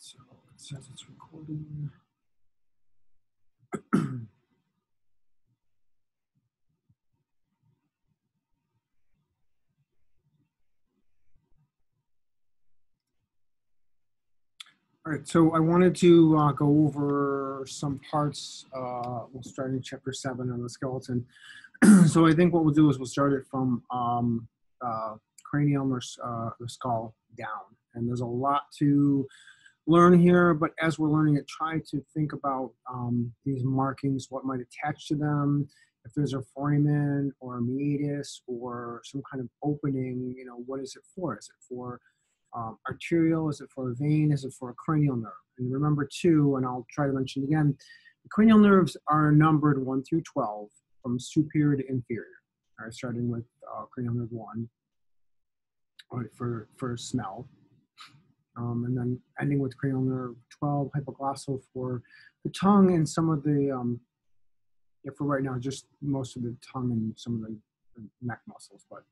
so it says it's recording. All right, so I wanted to uh, go over some parts. Uh, we'll start in chapter seven on the skeleton. so I think what we'll do is we'll start it from um, uh, cranium or uh, the skull down. And there's a lot to learn here, but as we're learning it, try to think about um, these markings, what might attach to them, if there's a foramen or a meatus or some kind of opening, you know, what is it for? Is it for um, arterial? Is it for a vein? Is it for a cranial nerve? And remember too, and I'll try to mention again, the cranial nerves are numbered 1 through 12 from superior to inferior. All right, starting with uh, cranial nerve 1 right, for, for smell. Um, and then ending with cranial nerve 12, hypoglossal for the tongue and some of the, um, yeah, for right now, just most of the tongue and some of the, the neck muscles, but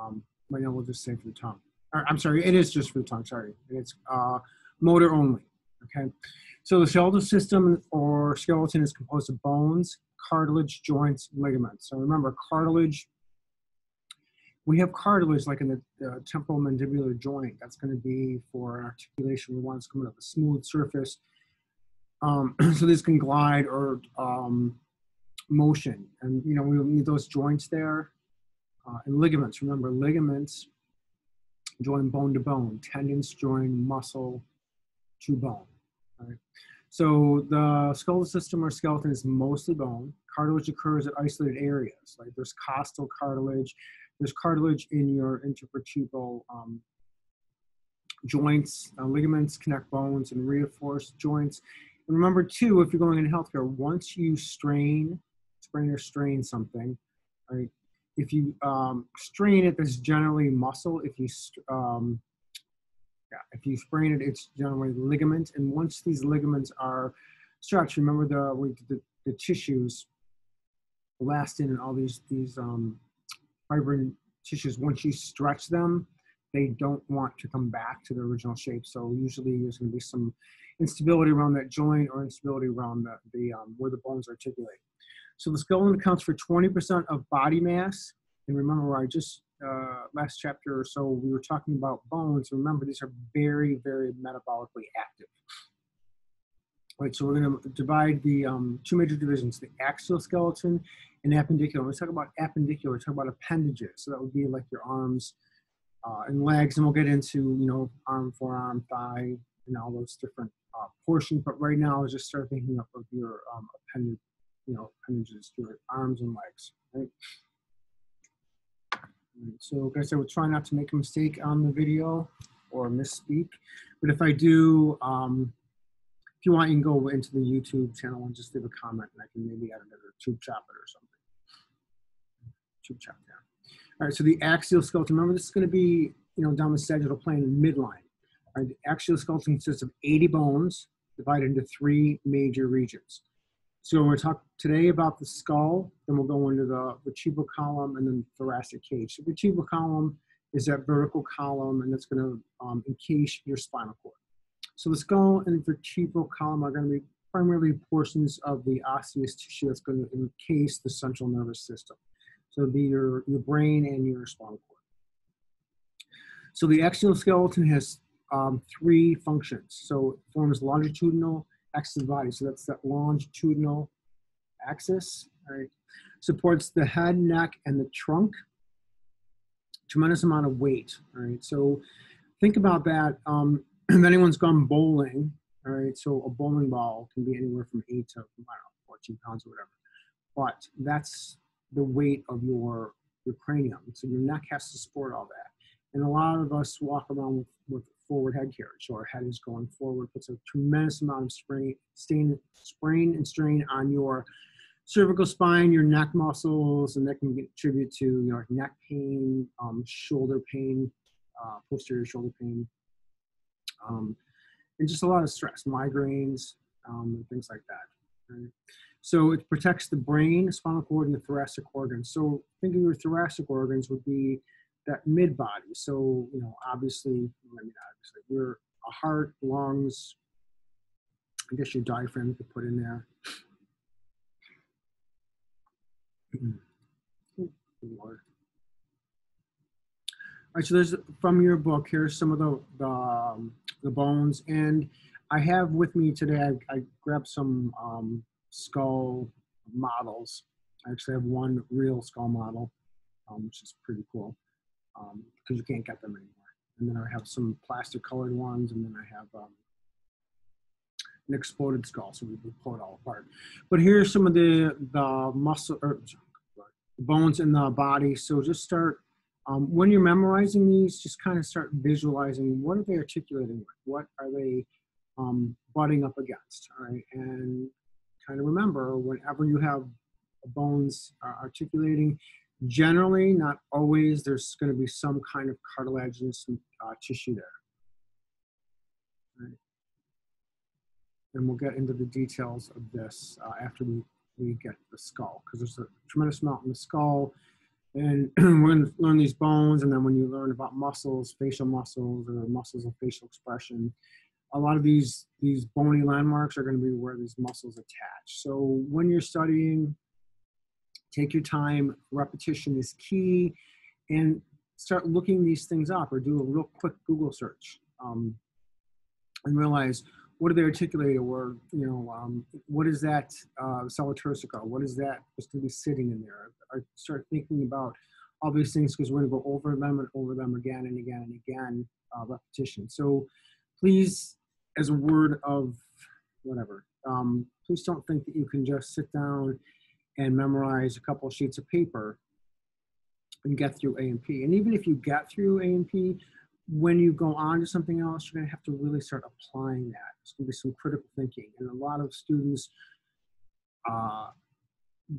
um, right now we'll just say for the tongue. Or, I'm sorry, it is just for the tongue, sorry. It's uh, motor only, okay? So the skeletal system or skeleton is composed of bones, cartilage, joints, ligaments. So remember, cartilage we have cartilage like in the uh, temporal mandibular joint. That's going to be for articulation. We want coming up a smooth surface. Um, so this can glide or um, motion. And, you know, we need those joints there. Uh, and ligaments, remember ligaments join bone to bone. Tendons join muscle to bone. Right? So the skeletal system or skeleton is mostly bone. Cartilage occurs at isolated areas. Like there's costal cartilage, there's cartilage in your intervertebral um, joints, uh, ligaments connect bones and reinforce joints. And remember too, if you're going into healthcare, once you strain, sprain or strain something, right? If you um, strain it, there's generally muscle. If you um, yeah, if you sprain it, it's generally ligament. And once these ligaments are stretched, remember the the, the tissues, elastin, and all these these um, fibrin tissues, once you stretch them, they don't want to come back to the original shape. So usually there's going to be some instability around that joint or instability around the, the um, where the bones articulate. So the skeleton accounts for 20% of body mass. And remember, I just uh, last chapter or so we were talking about bones. Remember, these are very, very metabolically active. Right, so we're going to divide the um, two major divisions, the axial skeleton and appendicular. When we talk about appendicular, we talk about appendages. So that would be like your arms uh, and legs, and we'll get into, you know, arm, forearm, thigh, and all those different uh, portions. But right now, i just start thinking of, of your um, appendage, you know, appendages, your arms and legs, right? So like I we'll try not to make a mistake on the video or misspeak. But if I do, um, if you want, you can go into the YouTube channel and just leave a comment, and I can maybe add another tube chop it or something. Tube chop down. All right, so the axial skeleton. Remember, this is going to be you know down the sagittal plane in midline. All right, the axial skeleton consists of 80 bones divided into three major regions. So we're going to talk today about the skull, then we'll go into the vertebral column and then thoracic cage. So vertebral column is that vertical column, and that's going to um, encase your spinal cord. So the skull and vertebral column are going to be primarily portions of the osseous tissue that's going to encase the central nervous system. So it'll be your, your brain and your spinal cord. So the axial skeleton has um, three functions. So it forms longitudinal axis of the body. So that's that longitudinal axis, right? Supports the head, neck, and the trunk. Tremendous amount of weight, right? So think about that. Um, if anyone's gone bowling, all right, so a bowling ball can be anywhere from eight to, I don't know, 14 pounds or whatever. But that's the weight of your, your cranium. So your neck has to support all that. And a lot of us walk around with, with forward head carriage. So our head is going forward, puts a tremendous amount of strain, strain, sprain and strain on your cervical spine, your neck muscles, and that can contribute to your neck pain, um, shoulder pain, uh, posterior shoulder pain, um, and just a lot of stress, migraines, um, and things like that. Right? So it protects the brain, spinal cord, and the thoracic organs. So thinking of your thoracic organs would be that mid body. So you know, obviously, I mean, obviously, your heart, lungs, I guess your diaphragm you could put in there. All right, so there's from your book. Here's some of the the, um, the bones, and I have with me today. I, I grabbed some um, skull models. I actually have one real skull model, um, which is pretty cool because um, you can't get them anymore. And then I have some plastic colored ones, and then I have um, an exploded skull, so we pull it all apart. But here's some of the the muscle or bones in the body. So just start um, when you're memorizing these, just kind of start visualizing what are they articulating with? What are they um, butting up against? All right, and kind of remember whenever you have bones uh, articulating, generally, not always, there's going to be some kind of cartilaginous uh, tissue there. And we'll get into the details of this uh, after we, we get the skull, because there's a tremendous amount in the skull and we're going to learn these bones and then when you learn about muscles facial muscles or muscles of facial expression a lot of these these bony landmarks are going to be where these muscles attach. So when you're studying take your time repetition is key and start looking these things up or do a real quick google search um, and realize what do they articulate or you know um, what is that uh, what is that what's going to be sitting in there I start thinking about all these things because we're going to go over them and over them again and again and again uh, repetition so please as a word of whatever um, please don't think that you can just sit down and memorize a couple sheets of paper and get through A&P. And even if you get through A&P, when you go on to something else, you're going to have to really start applying that. It's going to be some critical thinking. And a lot of students, uh,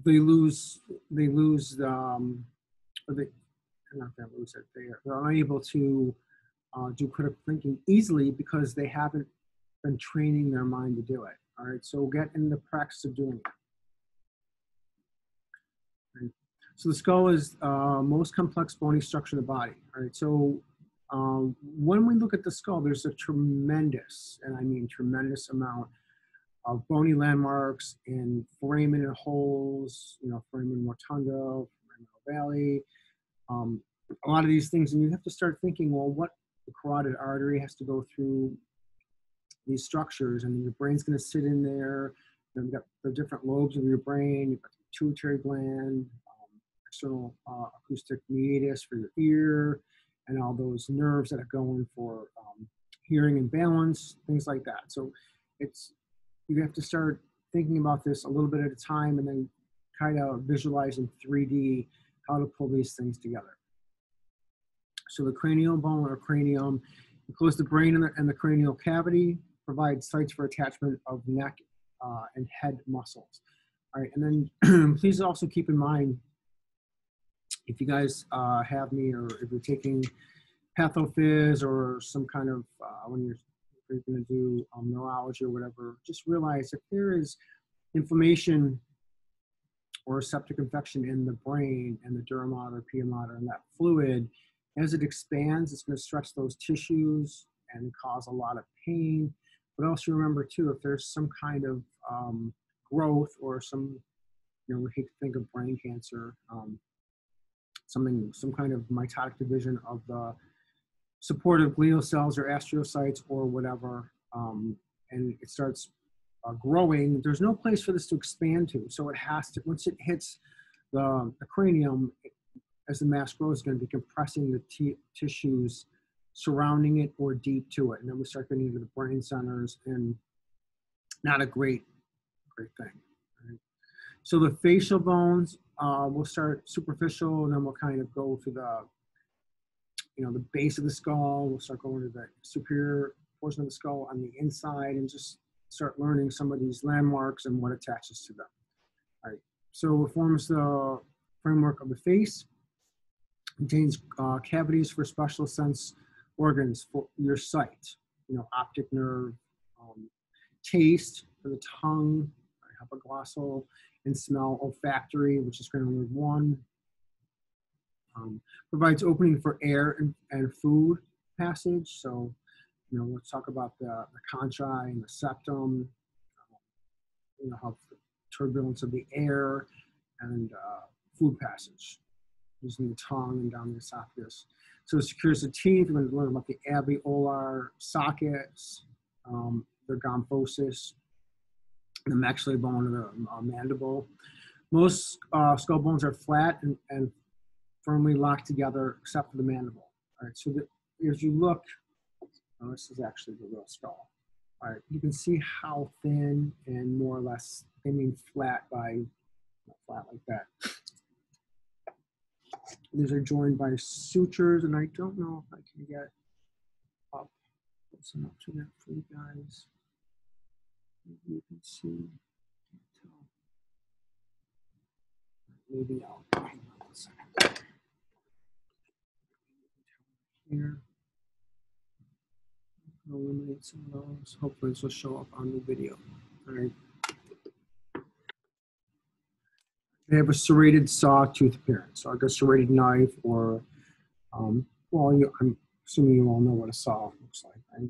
they lose, they lose, um, or they, not they lose it, they are, they're unable to uh, do critical thinking easily because they haven't been training their mind to do it. All right, so get in the practice of doing it. So the skull is uh, most complex bony structure of the body. All right, so um, when we look at the skull, there's a tremendous, and I mean tremendous amount of bony landmarks in foramen and holes, you know, foramen rotunda, foramen ovale, um, a lot of these things. And you have to start thinking, well, what the carotid artery has to go through these structures, and your brain's going to sit in there. You've got the different lobes of your brain, you've got the pituitary gland, um, external uh, acoustic meatus for your ear, and all those nerves that are going for um, hearing and balance, things like that. So it's you have to start thinking about this a little bit at a time and then kind of visualizing 3D how to pull these things together. So the cranial bone or cranium includes the brain and the, and the cranial cavity, provides sites for attachment of neck uh, and head muscles. All right, and then please also keep in mind if you guys uh, have me or if you're taking pathophys or some kind of, uh, when you're, you're going to do um, neurology or whatever, just realize if there is inflammation or septic infection in the brain and the dura mater, pia mater, and that fluid, as it expands, it's going to stretch those tissues and cause a lot of pain. But also remember too, if there's some kind of um, growth or some, you know, we hate to think of brain cancer, um, something, some kind of mitotic division of the supportive glial cells or astrocytes or whatever, um, and it starts uh, growing, there's no place for this to expand to. So it has to, once it hits the, the cranium, it, as the mass grows, it's going to be compressing the t- tissues surrounding it or deep to it. And then we start getting into the brain centers and not a great, great thing. So the facial bones, uh, we'll start superficial and then we'll kind of go to the, you know, the base of the skull. We'll start going to the superior portion of the skull on the inside and just start learning some of these landmarks and what attaches to them. All right. So it forms the framework of the face, contains uh, cavities for special sense organs for your sight, you know, optic nerve, um, taste for the tongue, hypoglossal, and smell olfactory, which is cranial nerve one. Um, provides opening for air and, and, food passage. So, you know, let's talk about the, the conchae and the septum, you know, help turbulence of the air and uh, food passage using the tongue and down the esophagus. So it secures the teeth. We're going to learn about the alveolar sockets, um, the gomphosis, the maxillary bone of the uh, mandible. Most uh, skull bones are flat and, and firmly locked together except for the mandible. All right, so the, as you look, oh, this is actually the real skull. All right, you can see how thin and more or less, I mean flat by, not flat like that. These are joined by sutures, and I don't know if I can get up close enough to that for you guys. You can see. Maybe I'll hang on. Here. I'll eliminate some of those. Hopefully this will show up on the video. All right. They have a serrated sawtooth appearance, like a serrated knife or, um, well, you, I'm assuming you all know what a saw looks like, right?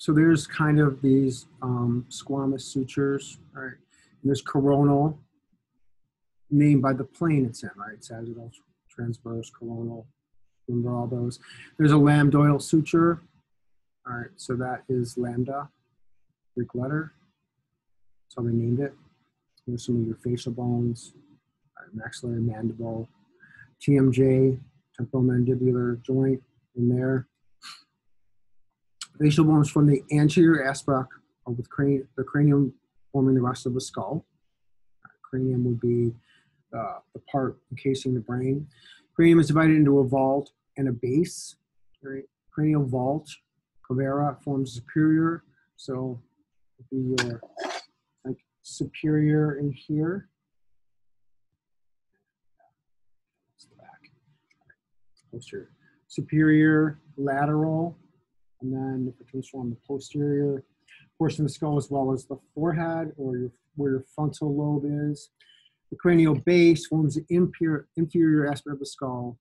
So there's kind of these um, squamous sutures, right? And there's coronal, named by the plane it's in, right? Sagittal, transverse, coronal, remember all those. There's a lambdoidal suture, all right, so that is lambda, Greek letter. That's how they named it. Here's some of your facial bones, right, maxillary mandible, TMJ, temporomandibular joint in there. Facial bones from the anterior aspect of the cranium, the cranium forming the rest of the skull. Cranium would be uh, the part encasing the brain. Cranium is divided into a vault and a base. Cranial vault, calvaria, forms superior. So be your like superior in here. Back, Posterior. Superior, lateral, and then it comes from the posterior portion of the skull as well as the forehead or your, where your frontal lobe is. The cranial base forms the inferior, aspect of the skull.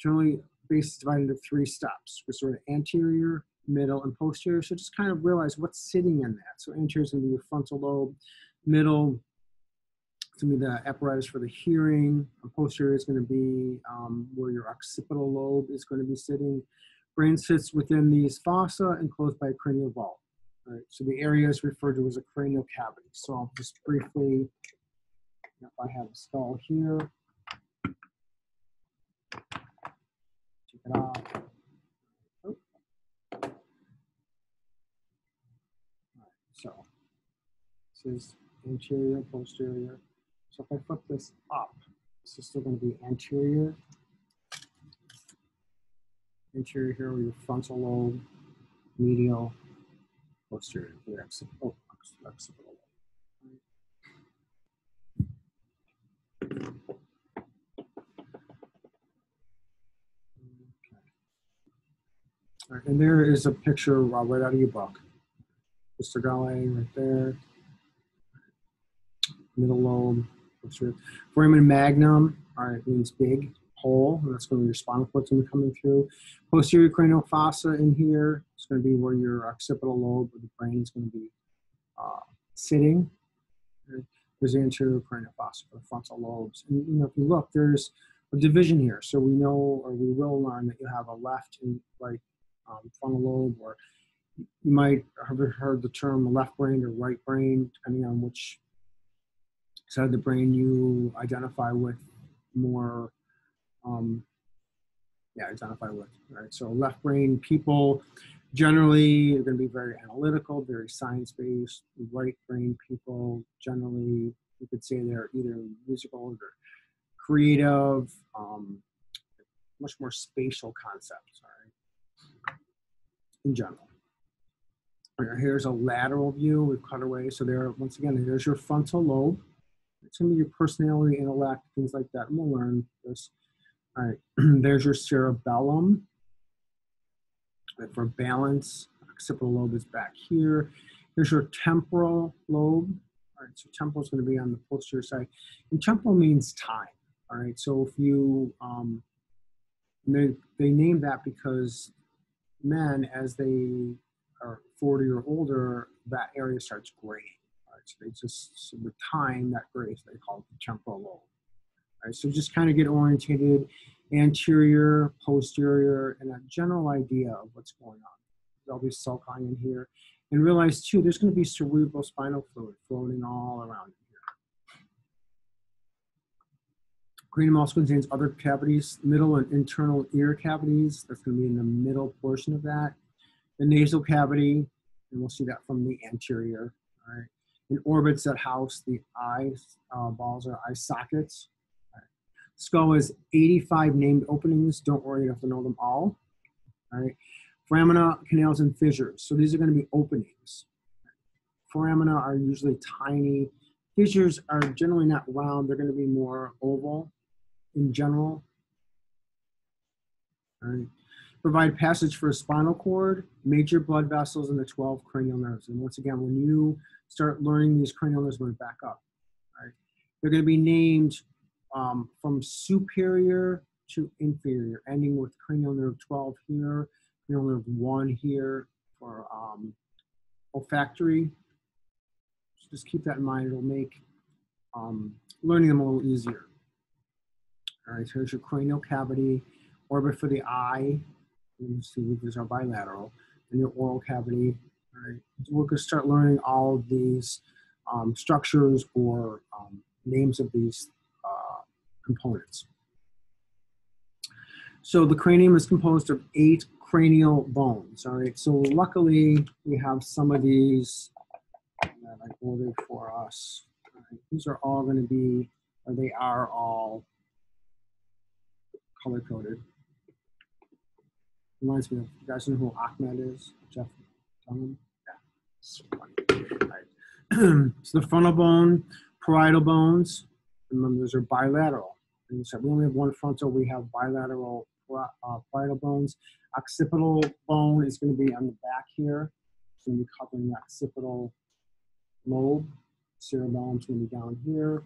Generally, base is divided into three steps, which sort of anterior, middle, and posterior. So just kind of realize what's sitting in that. So anterior is going to be your frontal lobe, middle it's going to be the apparatus for the hearing. Posterior is going to be um, where your occipital lobe is going to be sitting. Brain sits within these fossa enclosed by a cranial vault. Right, so the area is referred to as a cranial cavity. So I'll just briefly, if I have a skull here, take it off. So this is anterior, posterior. So if I flip this up, this is still going to be anterior, anterior here your frontal lobe, medial, posterior, the occipital, occipital lobe. Right, and there is a picture right out of your book. crista galli right there. Middle lobe. Foramen magnum, all right, means big hole, and that's going to be your spinal cord going to be coming through. Posterior cranial fossa in here, it's going to be where your occipital lobe of the brain is going to be uh, sitting. There's the anterior cranial fossa for the frontal lobes. And you know, if you look, there's a division here. So we know, or we will learn that you have a left and right um, frontal lobe, or you might have heard the term left brain or right brain, depending on which side of the brain you identify with more um, yeah, identify with, right? So left brain people generally are going to be very analytical, very science-based. Right brain people generally, you could say they're either musical or creative, um, much more spatial concepts, right, in general. Here's a lateral view, we've cut away. So there, once again, there's your frontal lobe. It's going to be your personality, intellect, things like that. And we'll learn this all right, there's your cerebellum. For balance, occipital lobe is back here. Here's your temporal lobe. All right, so temporal is going to be on the posterior side. And temporal means time. All right, so if you, um, they, they name that because men, as they are 40 or older, that area starts graying. Right? So they just, so with time, that grays, they call it the temporal lobe. Right? So just kind of get orientated, anterior, posterior, and a general idea of what's going on. There'll be sulci in here. And realize too, there's going to be cerebrospinal fluid floating all around it here. Cranium also contains other cavities, middle and internal ear cavities. That's going to be in the middle portion of that. The nasal cavity, and we'll see that from the anterior. All right. And orbits that house the eye uh, balls or eye sockets. Skull has 85 named openings. Don't worry, you have to know them all. All right. Foramina, canals, and fissures. So these are going to be openings. Foramina are usually tiny. Fissures are generally not round. They're going to be more oval in general. All right. Provide passage for a spinal cord, major blood vessels, and the 12 cranial nerves. And once again, when you start learning these cranial nerves, going back up. Right? They're going to be named um, from superior to inferior, ending with cranial nerve 12 here, cranial nerve 1 here for um, olfactory. So just keep that in mind. It'll make um, learning them a little easier. All right, so here's your cranial cavity, orbit for the eye. You see these are bilateral. And your oral cavity. All right, we're going to start learning all of these um, structures or um, names of these components. So the cranium is composed of eight cranial bones. All right, so luckily we have some of these that I ordered for us. Right, these are all going to be, or they are all color coded. Reminds me of, you guys know who Achmed is? Jeff Dunham? Yeah. Right. so the frontal bone, parietal bones, remember those are bilateral. Said we only have one frontal, we have bilateral uh, parietal bones. Occipital bone is going to be on the back here. It's going to be covering the occipital lobe. Cerebellum is going to be down here.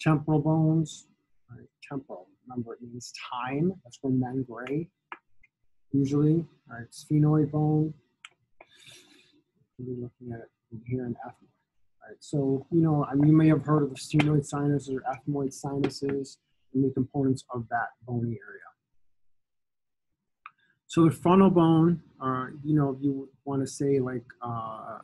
Temporal bones, right, temporal Remember, it means time. That's from men gray, usually. All right, sphenoid bone. We're looking at it here in ethmoid. All right, so, you know, I mean, you may have heard of the sphenoid sinuses or ethmoid sinuses and the components of that bony area. So the frontal bone, uh, you know, if you want to say like uh,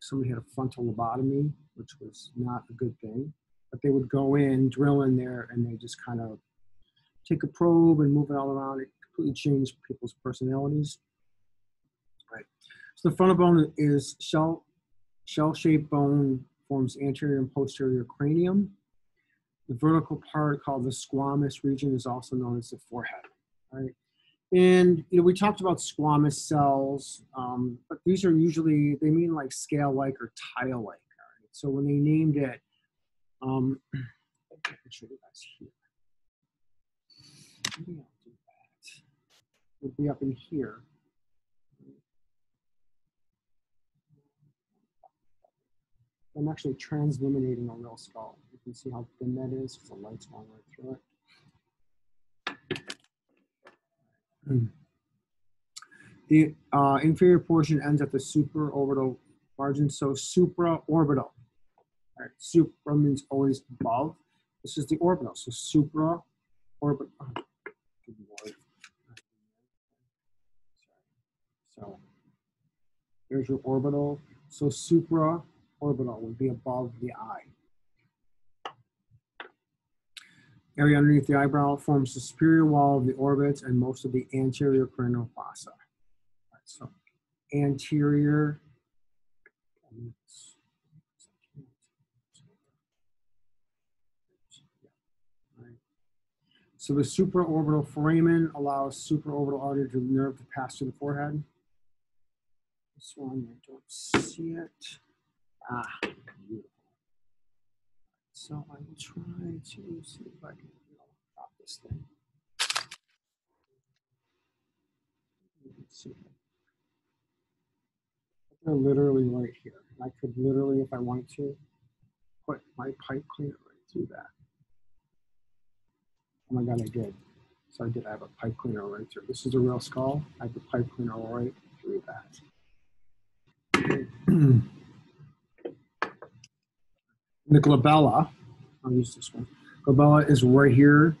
somebody had a frontal lobotomy, which was not a good thing, but they would go in, drill in there, and they just kind of take a probe and move it all around. It completely changed people's personalities. Right. So the frontal bone is shell shell-shaped bone forms anterior and posterior cranium. The vertical part called the squamous region is also known as the forehead. Right. And you know we talked about squamous cells, um, but these are usually they mean like scale-like or tile-like. Right? So when they named it, um, show you guys here. Maybe I'll do that. Would be up in here. I'm actually transluminating a real skull. See how thin that is the light's going right through it. The uh, inferior portion ends at the supraorbital margin, so supraorbital. All right, supra means always above. This is the orbital, so supraorbital. So there's your orbital. So supra-orbital would be above the eye. Area underneath the eyebrow forms the superior wall of the orbits and most of the anterior cranial fossa. Right, so anterior So the supraorbital foramen allows supraorbital artery to nerve to pass through the forehead. This one, I don't see it. Ah, beautiful. So I will try to see if I can drop this thing. Let's see. They're literally right here. I could literally, if I wanted to, put my pipe cleaner right through that. Oh my God, I did. So I did, I have a pipe cleaner right through. This is a real skull. I have a pipe cleaner right through that. The glabella, I'll use this one. Glabella is right here,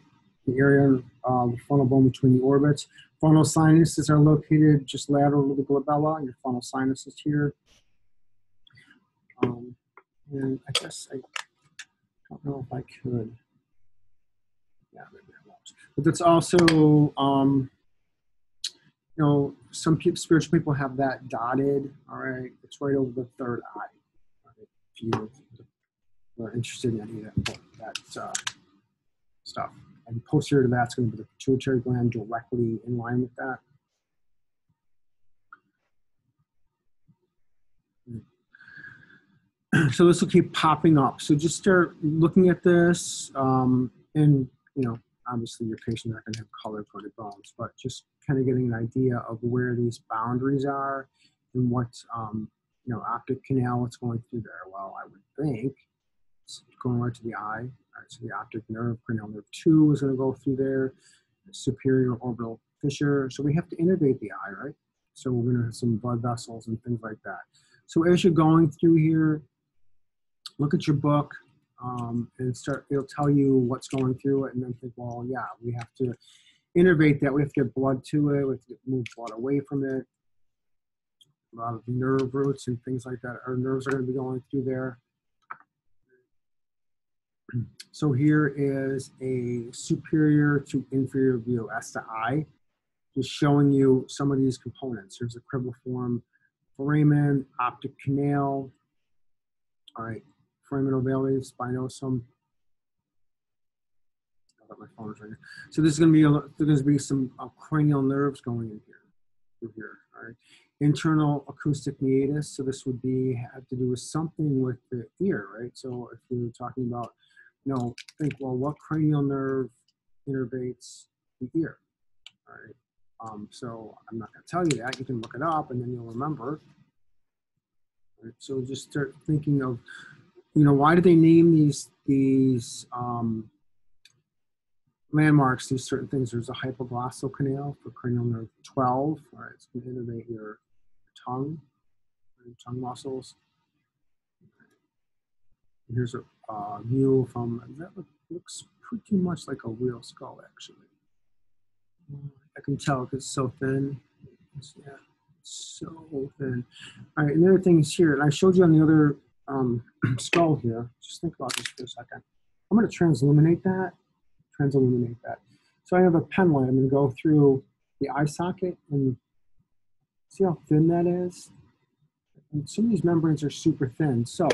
the area of the frontal bone between the orbits. Frontal sinuses are located just lateral to the glabella. Your frontal sinus is here. Um, and I guess I don't know if I could. Yeah, maybe I won't. But that's also, um, you know, some spiritual people have that dotted. All right, it's right over the third eye. Are interested in any of that, that uh, stuff. And posterior to that's going to be the pituitary gland directly in line with that. So this will keep popping up. So just start looking at this, um, and you know, obviously your patient's not going to have color-coded bones, but just kind of getting an idea of where these boundaries are and what um, you know optic canal what's going through there. Well, I would think it's going right to the eye. Right, so the optic nerve, cranial nerve two is going to go through there. The superior orbital fissure. So we have to innervate the eye, right? So we're going to have some blood vessels and things like that. So as you're going through here, look at your book um, and start. It'll tell you what's going through it, and then think, well, yeah, we have to innervate that. We have to get blood to it. We have to move blood away from it. A lot of nerve roots and things like that. Our nerves are going to be going through there. So here is a superior to inferior view, S to I, just showing you some of these components. Here's a cribriform foramen, optic canal, all right, foramen ovale, spinosum. My phone right here. So this is going to be a, there's going to be some uh, cranial nerves going in here, through here. All right, internal acoustic meatus. So this would be have to do with something with the ear, right? So if you're talking about you know, think, well, what cranial nerve innervates the ear? All right. Um, so I'm not going to tell you that. You can look it up and then you'll remember. Right, so just start thinking of, you know, why do they name these these um, landmarks, these certain things? There's a hypoglossal canal for cranial nerve 12. All right, it's going to innervate your tongue, tongue muscles. Here's a uh, view from, that look, looks pretty much like a real skull actually. I can tell because it's so thin. It's, yeah, so thin. All right, another thing is here, and I showed you on the other um, skull here. Just think about this for a second. I'm going to transilluminate that. Transilluminate that. So I have a pen light. I'm going to go through the eye socket and see how thin that is. And some of these membranes are super thin. So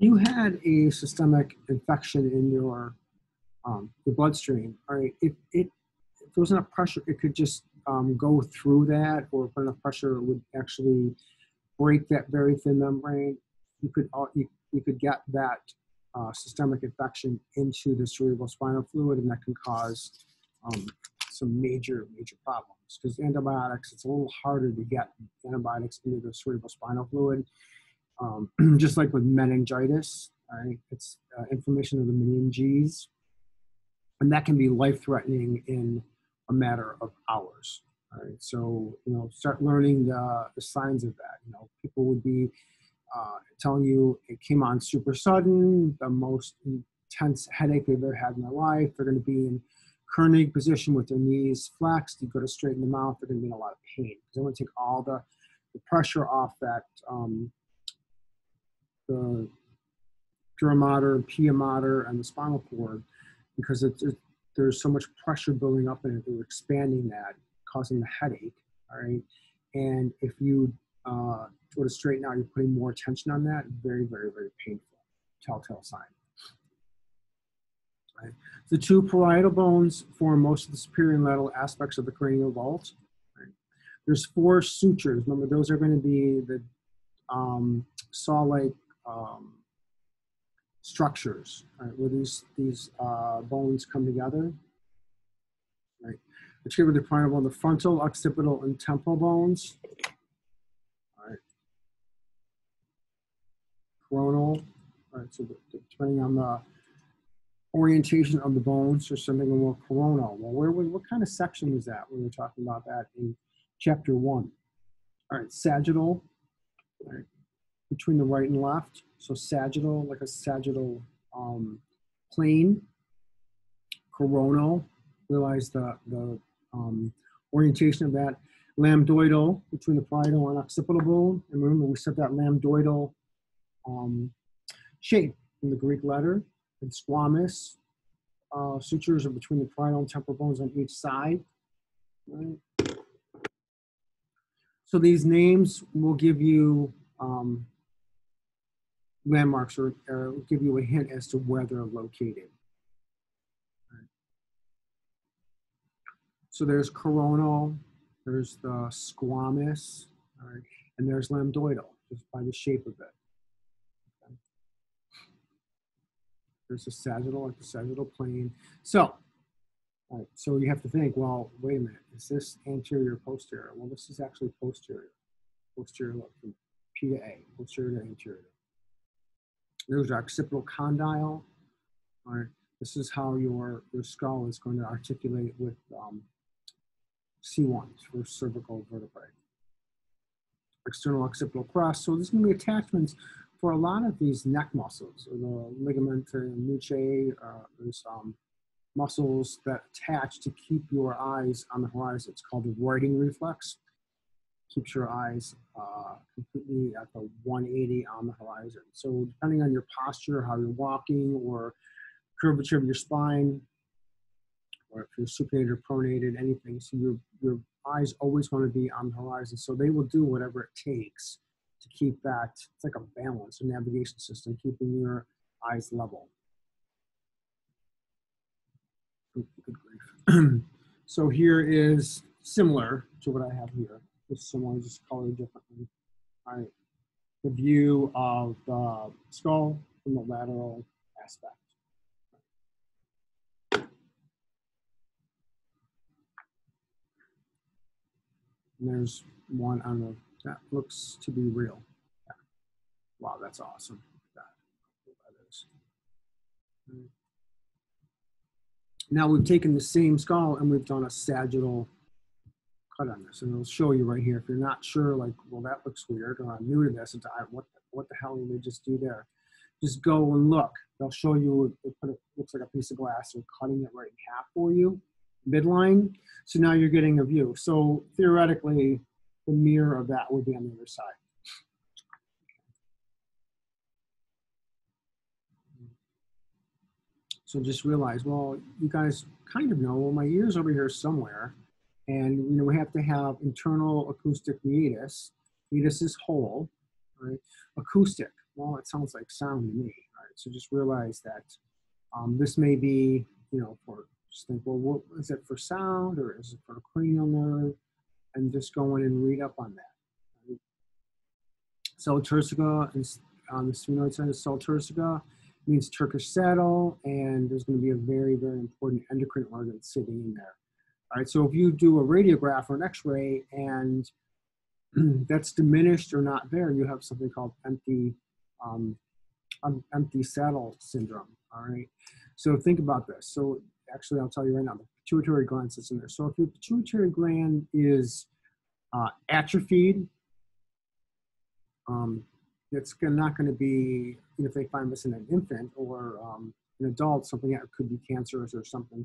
you had a systemic infection in your um, your bloodstream, all right, if it if there was enough pressure, it could just um, go through that, or if enough pressure would actually break that very thin membrane, you could you, you could get that uh, systemic infection into the cerebral spinal fluid, and that can cause um, some major major problems. Because antibiotics, it's a little harder to get antibiotics into the cerebral spinal fluid um, just like with meningitis, right? It's uh, inflammation of the meninges, and that can be life-threatening in a matter of hours. Right? So you know, start learning the, the signs of that. You know, people would be uh, telling you it came on super sudden, the most intense headache they've ever had in their life. They're going to be in Kernig position with their knees flexed. You go to straighten them out, they're going to be in a lot of pain because they want to take all the, the pressure off that um, the dura mater, pia mater, and the spinal cord because it, it, there's so much pressure building up in it. They're expanding that, causing the headache. All right, and if you uh, to straighten out, you're putting more tension on that. Very, very, very painful. Telltale sign. Right. The two parietal bones form most of the superior and lateral aspects of the cranial vault. Right. There's four sutures. Remember, those are going to be the um, saw-like um, structures, right, where these, these uh, bones come together. Right. Achieve the parietal bone, the frontal, occipital, and temporal bones. Right. Coronal. Right, so the, depending on the orientation of the bones, or something more coronal. Well, where, what kind of section was that when we were talking about that in chapter one? All right, sagittal. Right between the right and left. So sagittal, like a sagittal um, plane. Coronal, realize the, the um, orientation of that. Lambdoidal, between the parietal and occipital bone. And remember, we said that lambdoidal um, shape in the Greek letter. And squamous, uh, sutures are between the parietal and temporal bones on each side. Right? So these names will give you um, landmarks or, or give you a hint as to where they're located. So there's coronal, there's the squamous, right, and there's lambdoidal, just by the shape of it. Okay. There's a sagittal, like the sagittal plane. So, right, so you have to think, well, wait a minute, is this anterior or posterior? Well, this is actually posterior. Posterior from P to A, posterior to anterior. There's your occipital condyle. All right, this is how your, your skull is going to articulate with um, C1 for cervical vertebrae. External occipital crest. So there's going to be attachments for a lot of these neck muscles, or the ligament nuchae, uh, there's um, muscles that attach to keep your eyes on the horizon. It's called the righting reflex. Keeps your eyes uh, completely at the 180 on the horizon. So depending on your posture, how you're walking, or curvature of your spine, or if you're supinated or pronated, anything. So your, your eyes always want to be on the horizon. So they will do whatever it takes to keep that, it's like a balance, a navigation system, keeping your eyes level. Good, grief. so here is similar to what I have here. Just someone just colored differently. All right. The view of the skull from the lateral aspect. And there's one on the, that looks to be real. Yeah. Wow, that's awesome. That, that is. Now we've taken the same skull and we've done a sagittal cut on this. And it'll show you right here. If you're not sure, like, well, that looks weird, or I'm new to this, it's, I, what, what the hell did they just do there? Just go and look. They'll show you, it put looks like a piece of glass. They're cutting it right in half for you midline. So now you're getting a view. So theoretically, the mirror of that would be on the other side. So just realize, well, you guys kind of know, well, my ear's over here somewhere. And you know, we have to have internal acoustic meatus. Meatus is hole, right? Acoustic, well, it sounds like sound to me, right? So just realize that um, this may be, you know, for just think, well, what is it for sound or is it for a cranial nerve? And just go in and read up on that. Right? Turcica is on the sphenoid side of turcica means Turkish saddle, and there's going to be a very, very important endocrine organ sitting in there. All right, so if you do a radiograph or an x-ray and that's diminished or not there, you have something called empty, um, empty saddle syndrome. All right, so think about this. So actually, I'll tell you right now, the pituitary gland sits in there. So if your pituitary gland is uh, atrophied, um, it's not going to be, you know, if they find this in an infant or um, an adult, something that could be cancerous or something,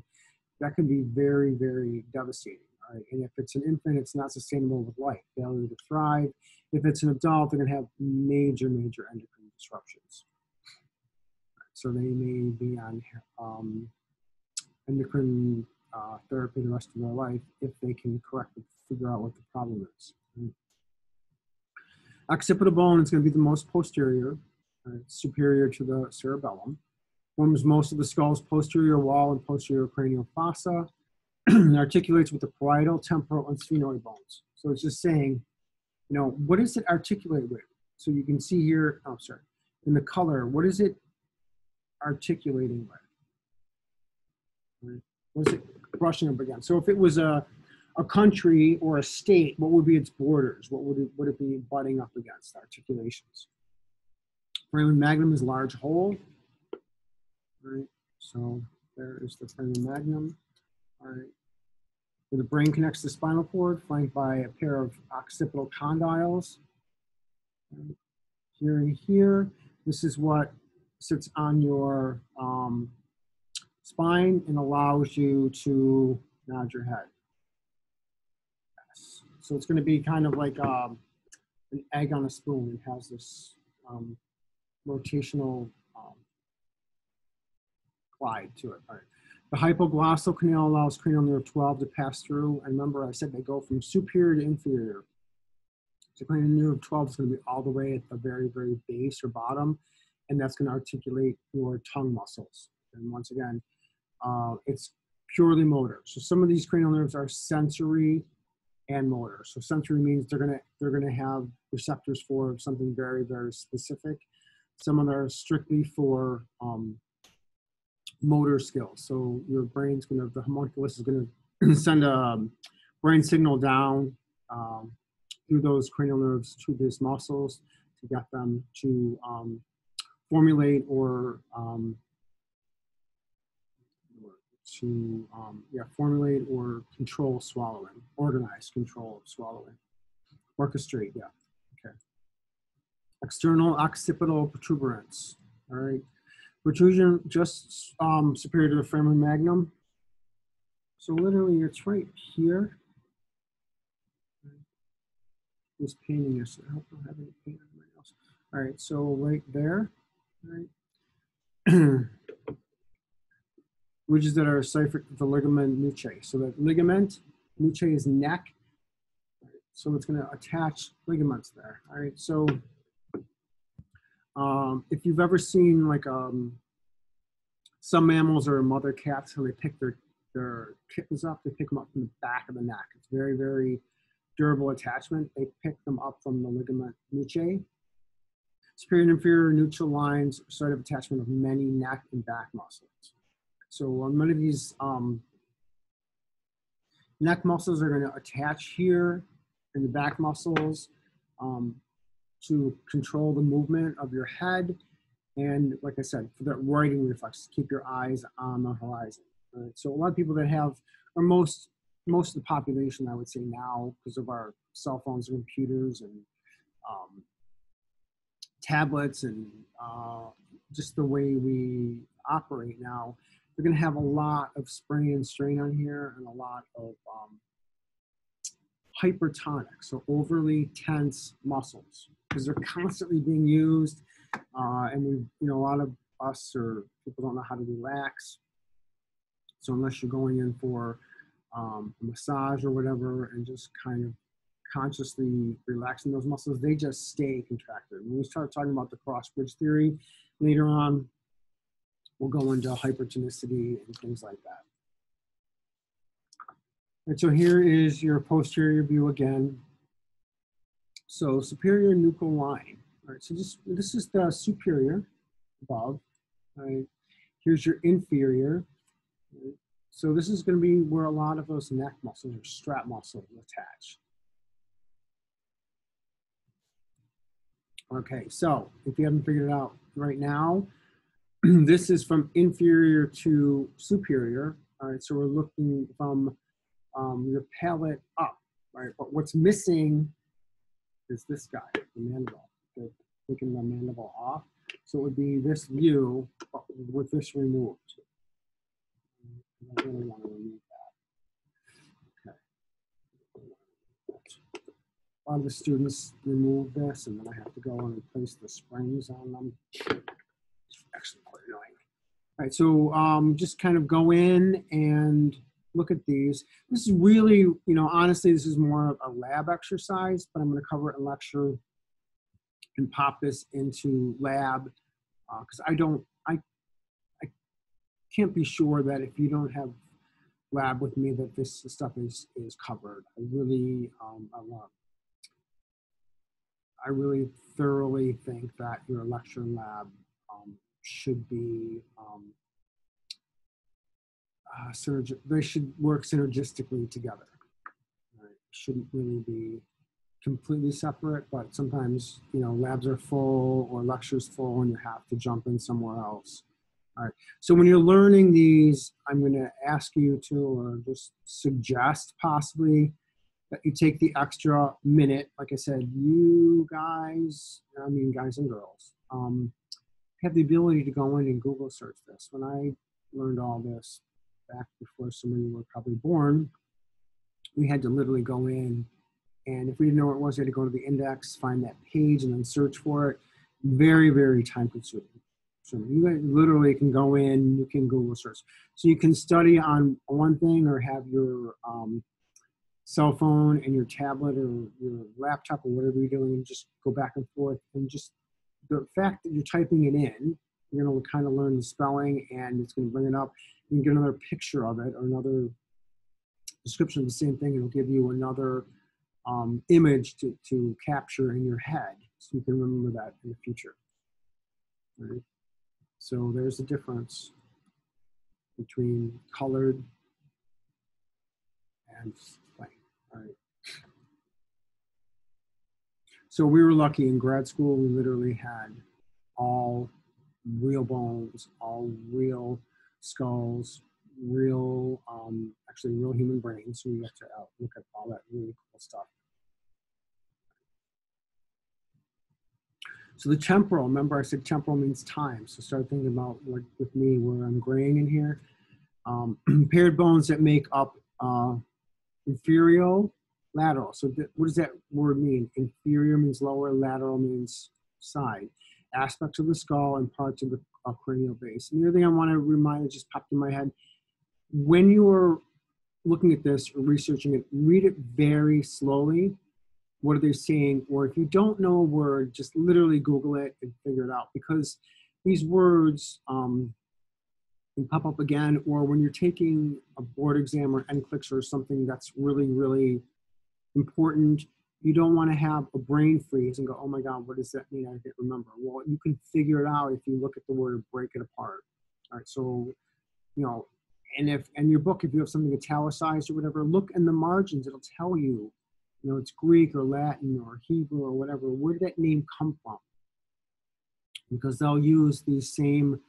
that can be very, very devastating. Right? And if it's an infant, it's not sustainable with life, failure to thrive. If it's an adult, they're going to have major, major endocrine disruptions. So they may be on um, endocrine uh, therapy the rest of their life if they can correctly figure out what the problem is. Occipital bone is going to be the most posterior, uh, superior to the cerebellum. Forms most of the skull's posterior wall and posterior cranial fossa. And articulates with the parietal, temporal, and sphenoid bones. So it's just saying, you know, what is it articulated with? So you can see here, oh, sorry, in the color, what is it articulating with? What is it brushing up against? So if it was a, a country or a state, what would be its borders? What would it, would it be butting up against? Articulations. Foramen magnum is large hole. Right. So there is the foramen magnum. All right. Where the brain connects the spinal cord, flanked by a pair of occipital condyles. Right. Here and here. This is what sits on your um, spine and allows you to nod your head. Yes. So it's going to be kind of like um, an egg on a spoon. It has this um, rotational glide to it. Right. The hypoglossal canal allows cranial nerve 12 to pass through. And remember, I said they go from superior to inferior. So cranial nerve 12 is going to be all the way at the very, very base or bottom, and that's going to articulate your tongue muscles. And once again, uh, it's purely motor. So some of these cranial nerves are sensory and motor. So sensory means they're gonna they're gonna have receptors for something very very specific. Some of them are strictly for um, motor skills. So your brain's gonna the homunculus is gonna send a brain signal down um, through those cranial nerves to these muscles to get them to um, formulate or um, to um, yeah, formulate or control swallowing, organize, control of swallowing, orchestrate, yeah, okay. External occipital protuberance, all right. Protrusion just um, superior to the foramen magnum. So literally it's right here. This painting is, I hope I don't have any paint on my nails. All right, so right there, right. ridges that are ciphered the ligament nuchae. So that ligament, nuchae is neck. So it's going to attach ligaments there. All right. So um, if you've ever seen like um, some mammals or mother cats, how they pick their their kittens up, they pick them up from the back of the neck. It's very very durable attachment. They pick them up from the ligament nuchae. Superior and inferior nuchal lines, site of attachment of many neck and back muscles. So on one of these um, neck muscles are going to attach here in the back muscles um, to control the movement of your head. And like I said, for that righting reflex, keep your eyes on the horizon. Right? So a lot of people that have, or most, most of the population, I would say now, because of our cell phones and computers and um, tablets and uh, just the way we operate now, we're going to have a lot of sprain and strain on here and a lot of um, hypertonic, so overly tense muscles because they're constantly being used. Uh, and we, you know, a lot of us or people don't know how to relax. So unless you're going in for um, a massage or whatever and just kind of consciously relaxing those muscles, they just stay contracted. When we start talking about the cross bridge theory later on, we'll go into hypertonicity and things like that. And so here is your posterior view again. So superior nuchal line. All right, so this, this is the superior above. Right. Here's your inferior. Right. So this is going to be where a lot of those neck muscles or strap muscles attach. Okay, so if you haven't figured it out right now, this is from inferior to superior. All right, so we're looking from um, your palate up, right? But what's missing is this guy, the mandible. They're taking the mandible off. So it would be this view with this removed. I really want to remove that. Okay. A lot of the students remove this and then I have to go and replace the springs on them actually quite annoying. All right, so um, just kind of go in and look at these. This is really, you know, honestly, this is more of a lab exercise, but I'm going to cover it in lecture and pop this into lab because uh, I don't, I, I can't be sure that if you don't have lab with me that this stuff is is covered. I really, um, I love. I really thoroughly think that your lecture lab um, should be um, uh, synerg- they should work synergistically together. Right? Shouldn't really be completely separate, but sometimes you know labs are full or lectures full, and you have to jump in somewhere else. All right. So when you're learning these, I'm going to ask you to, or just suggest possibly that you take the extra minute. Like I said, you guys, I mean guys and girls, um, have the ability to go in and Google search this. When I learned all this back before some of you were probably born, we had to literally go in and if we didn't know what it was, we had to go to the index, find that page, and then search for it. Very, very time consuming. So you literally can go in, you can Google search. So you can study on one thing or have your um, cell phone and your tablet or your laptop or whatever you're doing and just go back and forth and just the fact that you're typing it in, you're going to kind of learn the spelling and it's going to bring it up. You can get another picture of it or another description of the same thing. It'll give you another um, image to, to capture in your head so you can remember that in the future. Right? So there's a difference between colored and plain. All right. So we were lucky in grad school, we literally had all real bones, all real skulls, real, um, actually real human brains. So we got to uh, look at all that really cool stuff. So the temporal, remember I said temporal means time. So start thinking about like with me where I'm graying in here. Um, paired bones that make up uh, inferior lateral. So what does that word mean? Inferior means lower, lateral means side. Aspects of the skull and parts of the uh, cranial base. And the other thing I want to remind that just popped in my head, when you are looking at this or researching it, read it very slowly what are they saying? Or if you don't know a word, just literally Google it and figure it out because these words um, can pop up again. Or when you're taking a board exam or NCLEX or something that's really, really important, you don't want to have a brain freeze and go, oh my God, what does that mean? I can't remember. Well, you can figure it out if you look at the word and break it apart. All right, so, you know, and if, and your book, if you have something italicized or whatever, look in the margins, it'll tell you you know, it's Greek or Latin or Hebrew or whatever, where did that name come from? Because they'll use these same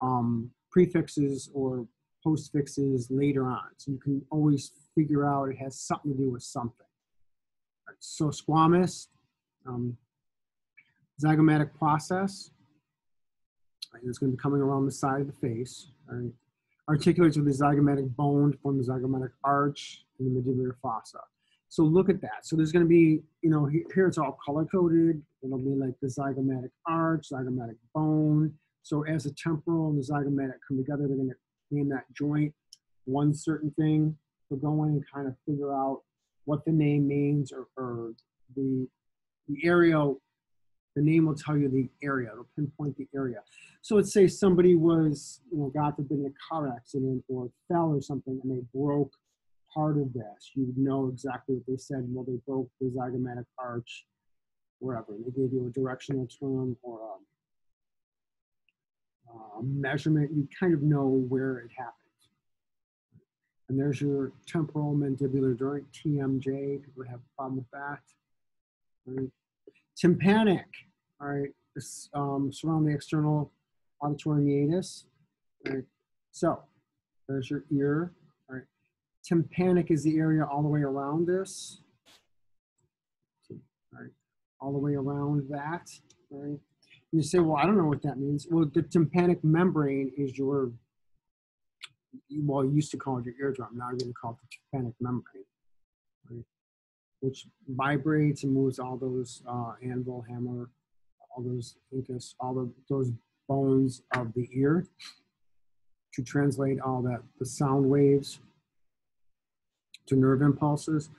um, prefixes or postfixes later on. So you can always figure out it has something to do with something. So squamous, um, zygomatic process, right, it's going to be coming around the side of the face. Right? Articulates with the zygomatic bone from the zygomatic arch and the mandibular fossa. So look at that. So there's going to be, you know, here it's all color coded. It'll be like the zygomatic arch, zygomatic bone. So as the temporal and the zygomatic come together, they're going to name that joint one certain thing. So go in and kind of figure out what the name means or, or the, the area, the name will tell you the area. It'll pinpoint the area. So let's say somebody was, you know, God forbid, in a car accident or fell or something and they broke part of this, you would know exactly what they said. Well, they broke the zygomatic arch, wherever. And They gave you a directional term or a, a measurement. You kind of know where it happened. And there's your temporal mandibular joint, TMJ. People have a problem with that. Right. Tympanic, all right, this um, surround the external auditory meatus. Right. So there's your ear, All right. Tympanic is the area all the way around this. All right, all the way around that. All right. You say, well, I don't know what that means. Well, the tympanic membrane is your, well, you used to call it your eardrum. Now you're going to call it the tympanic membrane, right? which vibrates and moves all those uh, anvil, hammer, all those incus, all the, those bones of the ear to translate all that the sound waves to nerve impulses.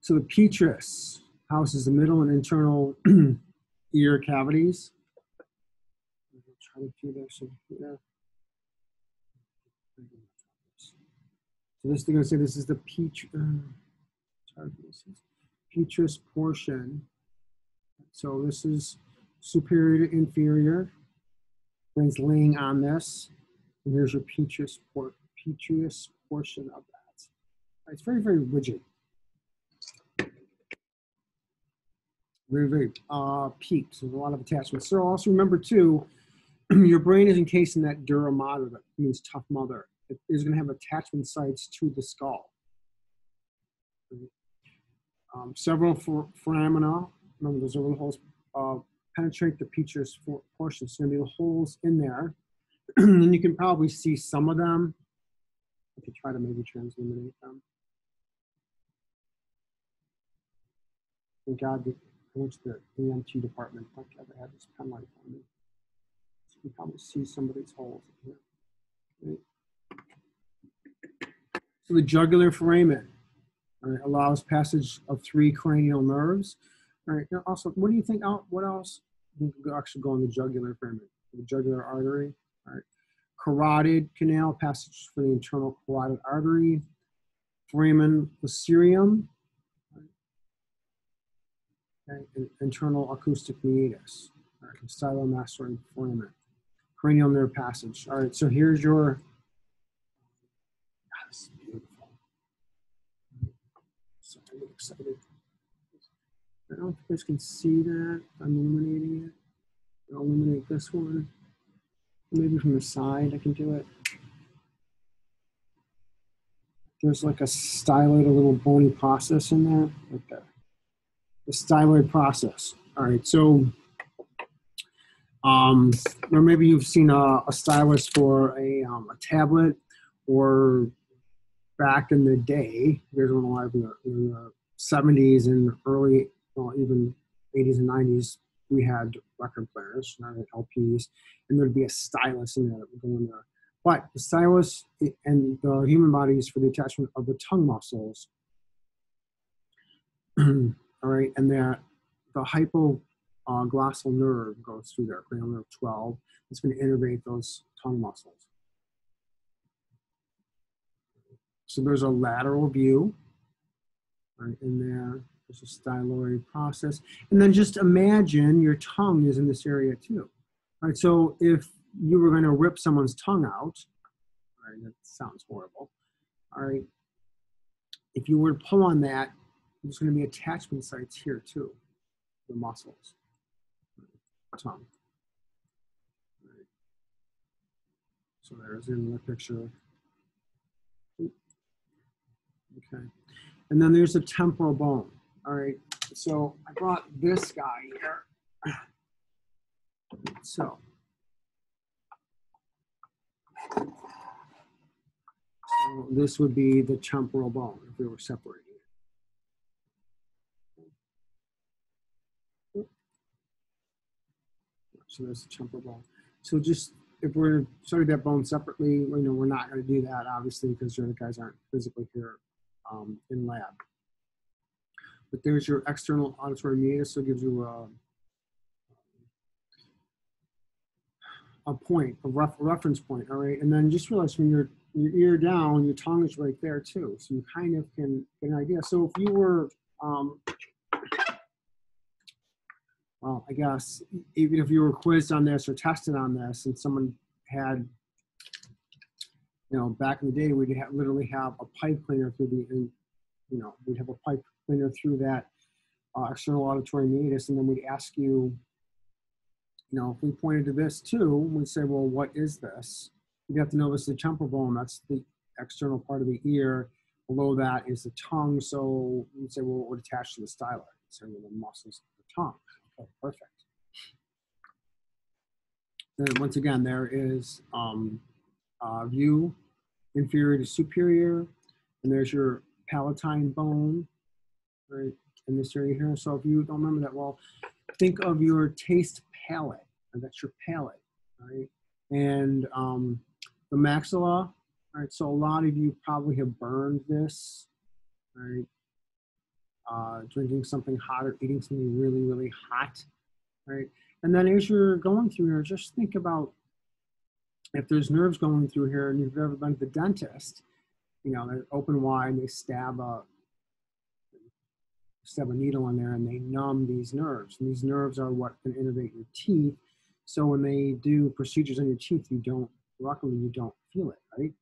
So the petrous houses the middle and internal ear cavities. Try to do this. So this thing I say this is the peach, uh, petrous portion. So this is superior to inferior. Brain's laying on this. And here's your petrous, por petrous portion of that. It's very, very rigid. Very, very uh, peaked. There's a lot of attachments. So also remember too, your brain is encased in that dura mater, that means tough mother. Is going to have attachment sites to the skull. Um, several for, foramina, remember those are the holes, uh, penetrate the petrous portion. So there'll be holes in there. and you can probably see some of them if you try to maybe transluminate them. Thank God I went to the EMT department. Thank God they had this pen light on me. So you can probably see some of these holes in here. Right. The jugular foramen uh, right, allows passage of three cranial nerves. All right. Now also, what do you think? What else? Can actually go in the jugular foramen, the jugular artery. All right. Carotid canal passage for the internal carotid artery. Foramen osseum. Okay. Internal acoustic meatus. All right. Stylomastoid foramen. Cranial nerve passage. All right. So here's your excited. I don't know if you guys can see that. I'm illuminating it. I'll illuminate this one. Maybe from the side I can do it. There's like a styloid, a little bony process in there, right there. The styloid process. All right, so, um, or maybe you've seen a, a stylus for a, um, a tablet or back in the day, there's one alive in the, in the 70s and early, well, even 80s and 90s, we had record players, not LPs, and there'd be a stylus in there that would go in there. But the stylus and the human body is for the attachment of the tongue muscles. All right, and that the hypoglossal uh, nerve goes through there, cranial nerve 12. It's going to innervate those tongue muscles. So there's a lateral view right in there. There's a styloid process. And then just imagine your tongue is in this area too. Right, so if you were going to rip someone's tongue out, right, that sounds horrible. All right, if you were to pull on that, there's going to be attachment sites here too, the muscles, tongue. Right. So there's in the picture. Okay. And then there's a temporal bone. All right. So I brought this guy here. So, so this would be the temporal bone if we were separating it. So there's the temporal bone. So just if we're study that bone separately, you know, we're not going to do that obviously because other guys aren't physically here um, in lab. But there's your external auditory meatus, so it gives you a, a point, a, rough, reference point, all right? And then just realize when you're your ear down, your tongue is right there too. So you kind of can get an idea. So if you were, um, well, I guess, even if you were quizzed on this or tested on this and someone had you know, back in the day, we'd have, literally have a pipe cleaner through the, you know, we'd have a pipe cleaner through that uh, external auditory meatus, and then we'd ask you, you know, if we pointed to this too, we'd say, well, what is this? You'd have to know this is the temporal bone. That's the external part of the ear. Below that is the tongue. So you'd say, well, what would attach to the styloid? So the muscles of the tongue. Okay, perfect. Once again, there is um, uh, view inferior to superior, and there's your palatine bone, right, in this area here. So if you don't remember that well, think of your taste palate, and that's your palate, right? And um, the maxilla, right? So a lot of you probably have burned this, right? Uh, drinking something hot or eating something really, really hot, right? And then as you're going through here, just think about if there's nerves going through here and you've ever been to the dentist, you know, they're open wide and they stab a stab a needle in there and they numb these nerves. And these nerves are what can innervate your teeth. So when they do procedures on your teeth, you don't, luckily you don't feel it, right?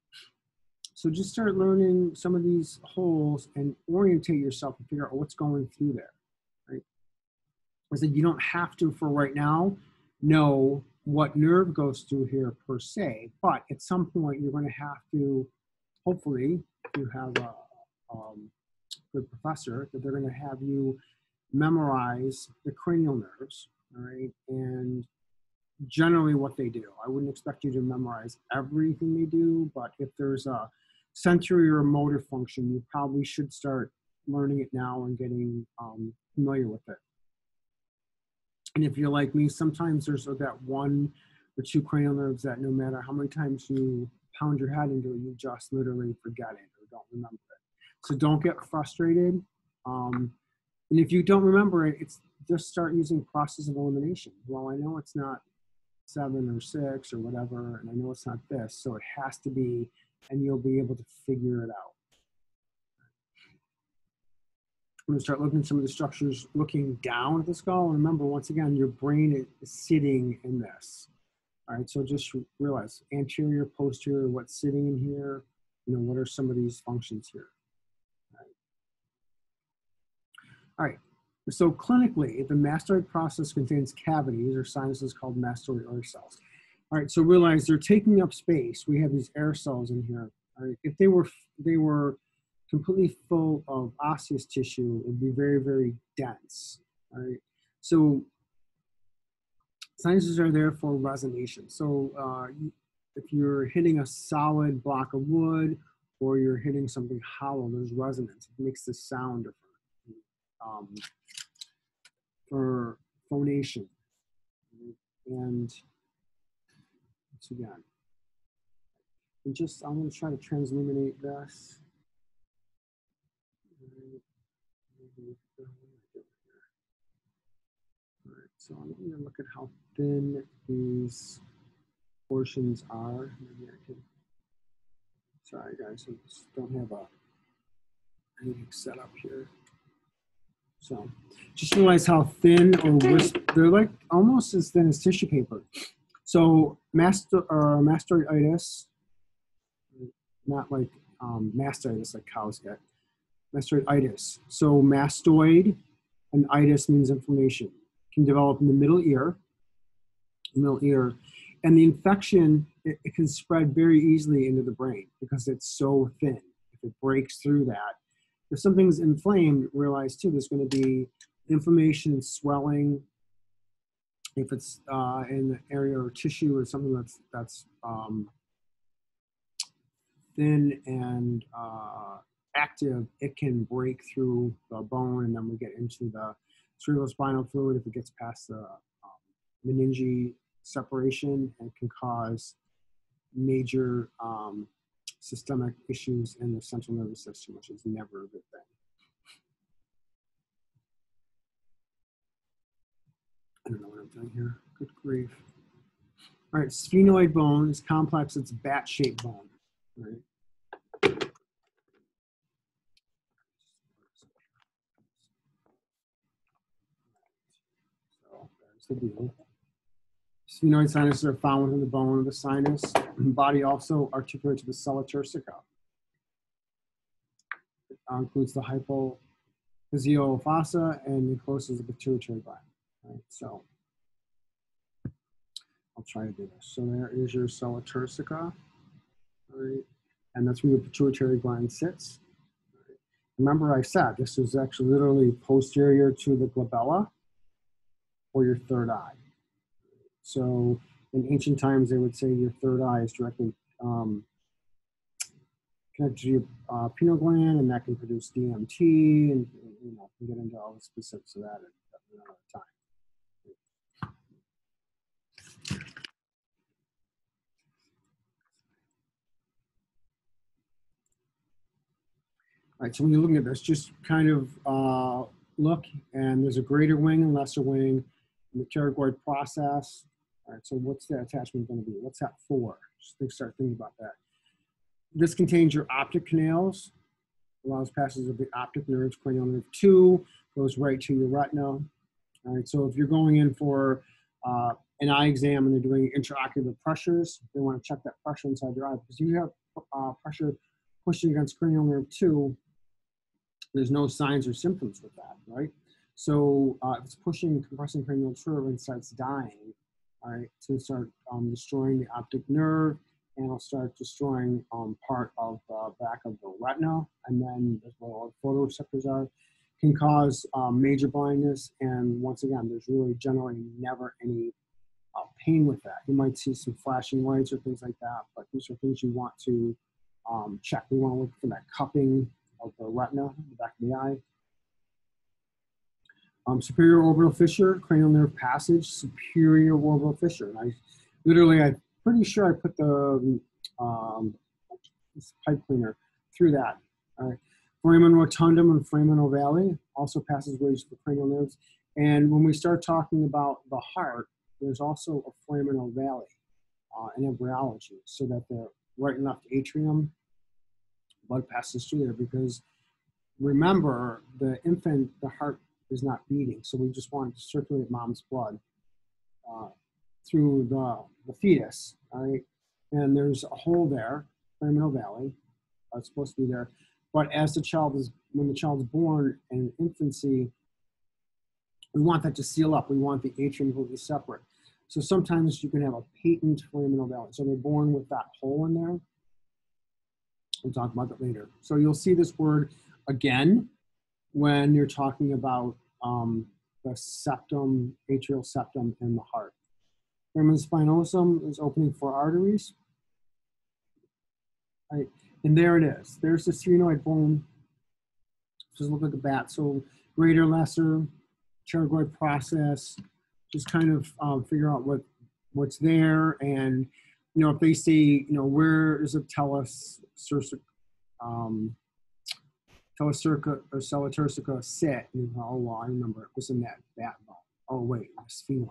So just start learning some of these holes and orientate yourself and figure out what's going through there, right? I said you don't have to for right now know what nerve goes through here per se, but at some point you're going to have to, hopefully, you have a um, good professor, that they're going to have you memorize the cranial nerves, all right? And generally what they do. I wouldn't expect you to memorize everything they do, but if there's a sensory or motor function, you probably should start learning it now and getting um, familiar with it. And if you're like me, sometimes there's that one or two cranial nerves that no matter how many times you pound your head into it, you just literally forget it or don't remember it. So don't get frustrated. Um, and if you don't remember it, it's just start using process of elimination. Well, I know it's not seven or six or whatever, and I know it's not this, so it has to be, and you'll be able to figure it out. I'm going to start looking at some of the structures looking down at the skull. And remember, once again, your brain is sitting in this. All right, so just realize anterior, posterior, what's sitting in here, you know, what are some of these functions here? All right. All right. So clinically, the mastoid process contains cavities or sinuses called mastoid air cells. All right, so realize they're taking up space. We have these air cells in here. All right, if they were they were completely full of osseous tissue, would be very very dense. All right, so sinuses are there for resonation. So uh, if you're hitting a solid block of wood or you're hitting something hollow, there's resonance. It makes the sound different. Um, for phonation. And once again, and just I'm going to try to transluminate this. All right, so I'm going to look at how thin these portions are. Maybe I can. Sorry, guys, I just don't have a anything set up here. So just realize how thin or wisp, they're like almost as thin as tissue paper. So master or mastoiditis, not like um, mastitis like cows get, mastoiditis. So mastoid and itis means inflammation. Can develop in the middle ear, middle ear, and the infection it, it can spread very easily into the brain because it's so thin. If it breaks through that, if something's inflamed, realize too there's going to be inflammation and swelling. If it's uh, in the area or tissue or something that's that's um, thin and uh, active, it can break through the bone, and then we get into the cerebrospinal fluid. If it gets past the um, meninge separation, and can cause major um, systemic issues in the central nervous system, which is never a good thing. I don't know what I'm doing here. Good grief. All right, sphenoid bone is complex. It's bat-shaped bone. Right. The deal. Sphenoid sinuses are found within the bone of the sinus. The body also articulates to the sella turcica. It uh, includes the hypophyseal fossa and encloses the pituitary gland. Right, so I'll try to do this. So there is your sella turcica. Right, and that's where your pituitary gland sits. Remember I said this is actually literally posterior to the glabella or your third eye. So in ancient times, they would say your third eye is directly um, connected to your uh, pineal gland, and that can produce DMT, and you know, can get into all the specifics of that at another time. All right, so when you're looking at this, just kind of uh, look, and there's a greater wing and lesser wing in the pterygoid process. All right, so what's the attachment going to be? What's that for? Just think, start thinking about that. This contains your optic canals, allows passage of the optic nerves, cranial nerve 2, goes right to your retina. All right, so if you're going in for uh, an eye exam and they're doing intraocular pressures, they want to check that pressure inside your eye because you have uh, pressure pushing against cranial nerve 2, there's no signs or symptoms with that, right? So uh, if it's pushing, compressing cranial and starts dying, all right, to start um, destroying the optic nerve and it'll start destroying um, part of the back of the retina and then as well the photoreceptors are. can cause um, major blindness. And once again, there's really generally never any uh, pain with that. You might see some flashing lights or things like that, but these are things you want to um, check. We want to look for that cupping of the retina, the back of the eye. Um, superior orbital fissure, cranial nerve passage, superior orbital fissure. And I literally, I'm pretty sure I put the um, pipe cleaner through that. All right. Foramen rotundum and foramen ovale also passes passageways for cranial nerves. And when we start talking about the heart, there's also a foramen ovale uh, in embryology, so that the right and left atrium blood passes through there because remember the infant the heart is not beating so we just want to circulate mom's blood uh, through the, the fetus right? And there's a hole there foramen ovale uh, it's supposed to be there. But as the child is when the child's born in infancy we want that to seal up. We want the atrium to be separate. So sometimes you can have a patent foramen ovale so they're born with that hole in there. We'll talk about that later. So you'll see this word again when you're talking about um, the septum, atrial septum in the heart. Foramen spinosum is opening for arteries. And there it is. There's the sphenoid bone. Just look like a bat. So greater, lesser, pterygoid process. Just kind of um, figure out what what's there and you know, if they say, you know, where is a telus, um, telecerca or sella turcica sit, you know, oh, well, I remember it was in that, that bone. Oh, wait, it's sphenoid.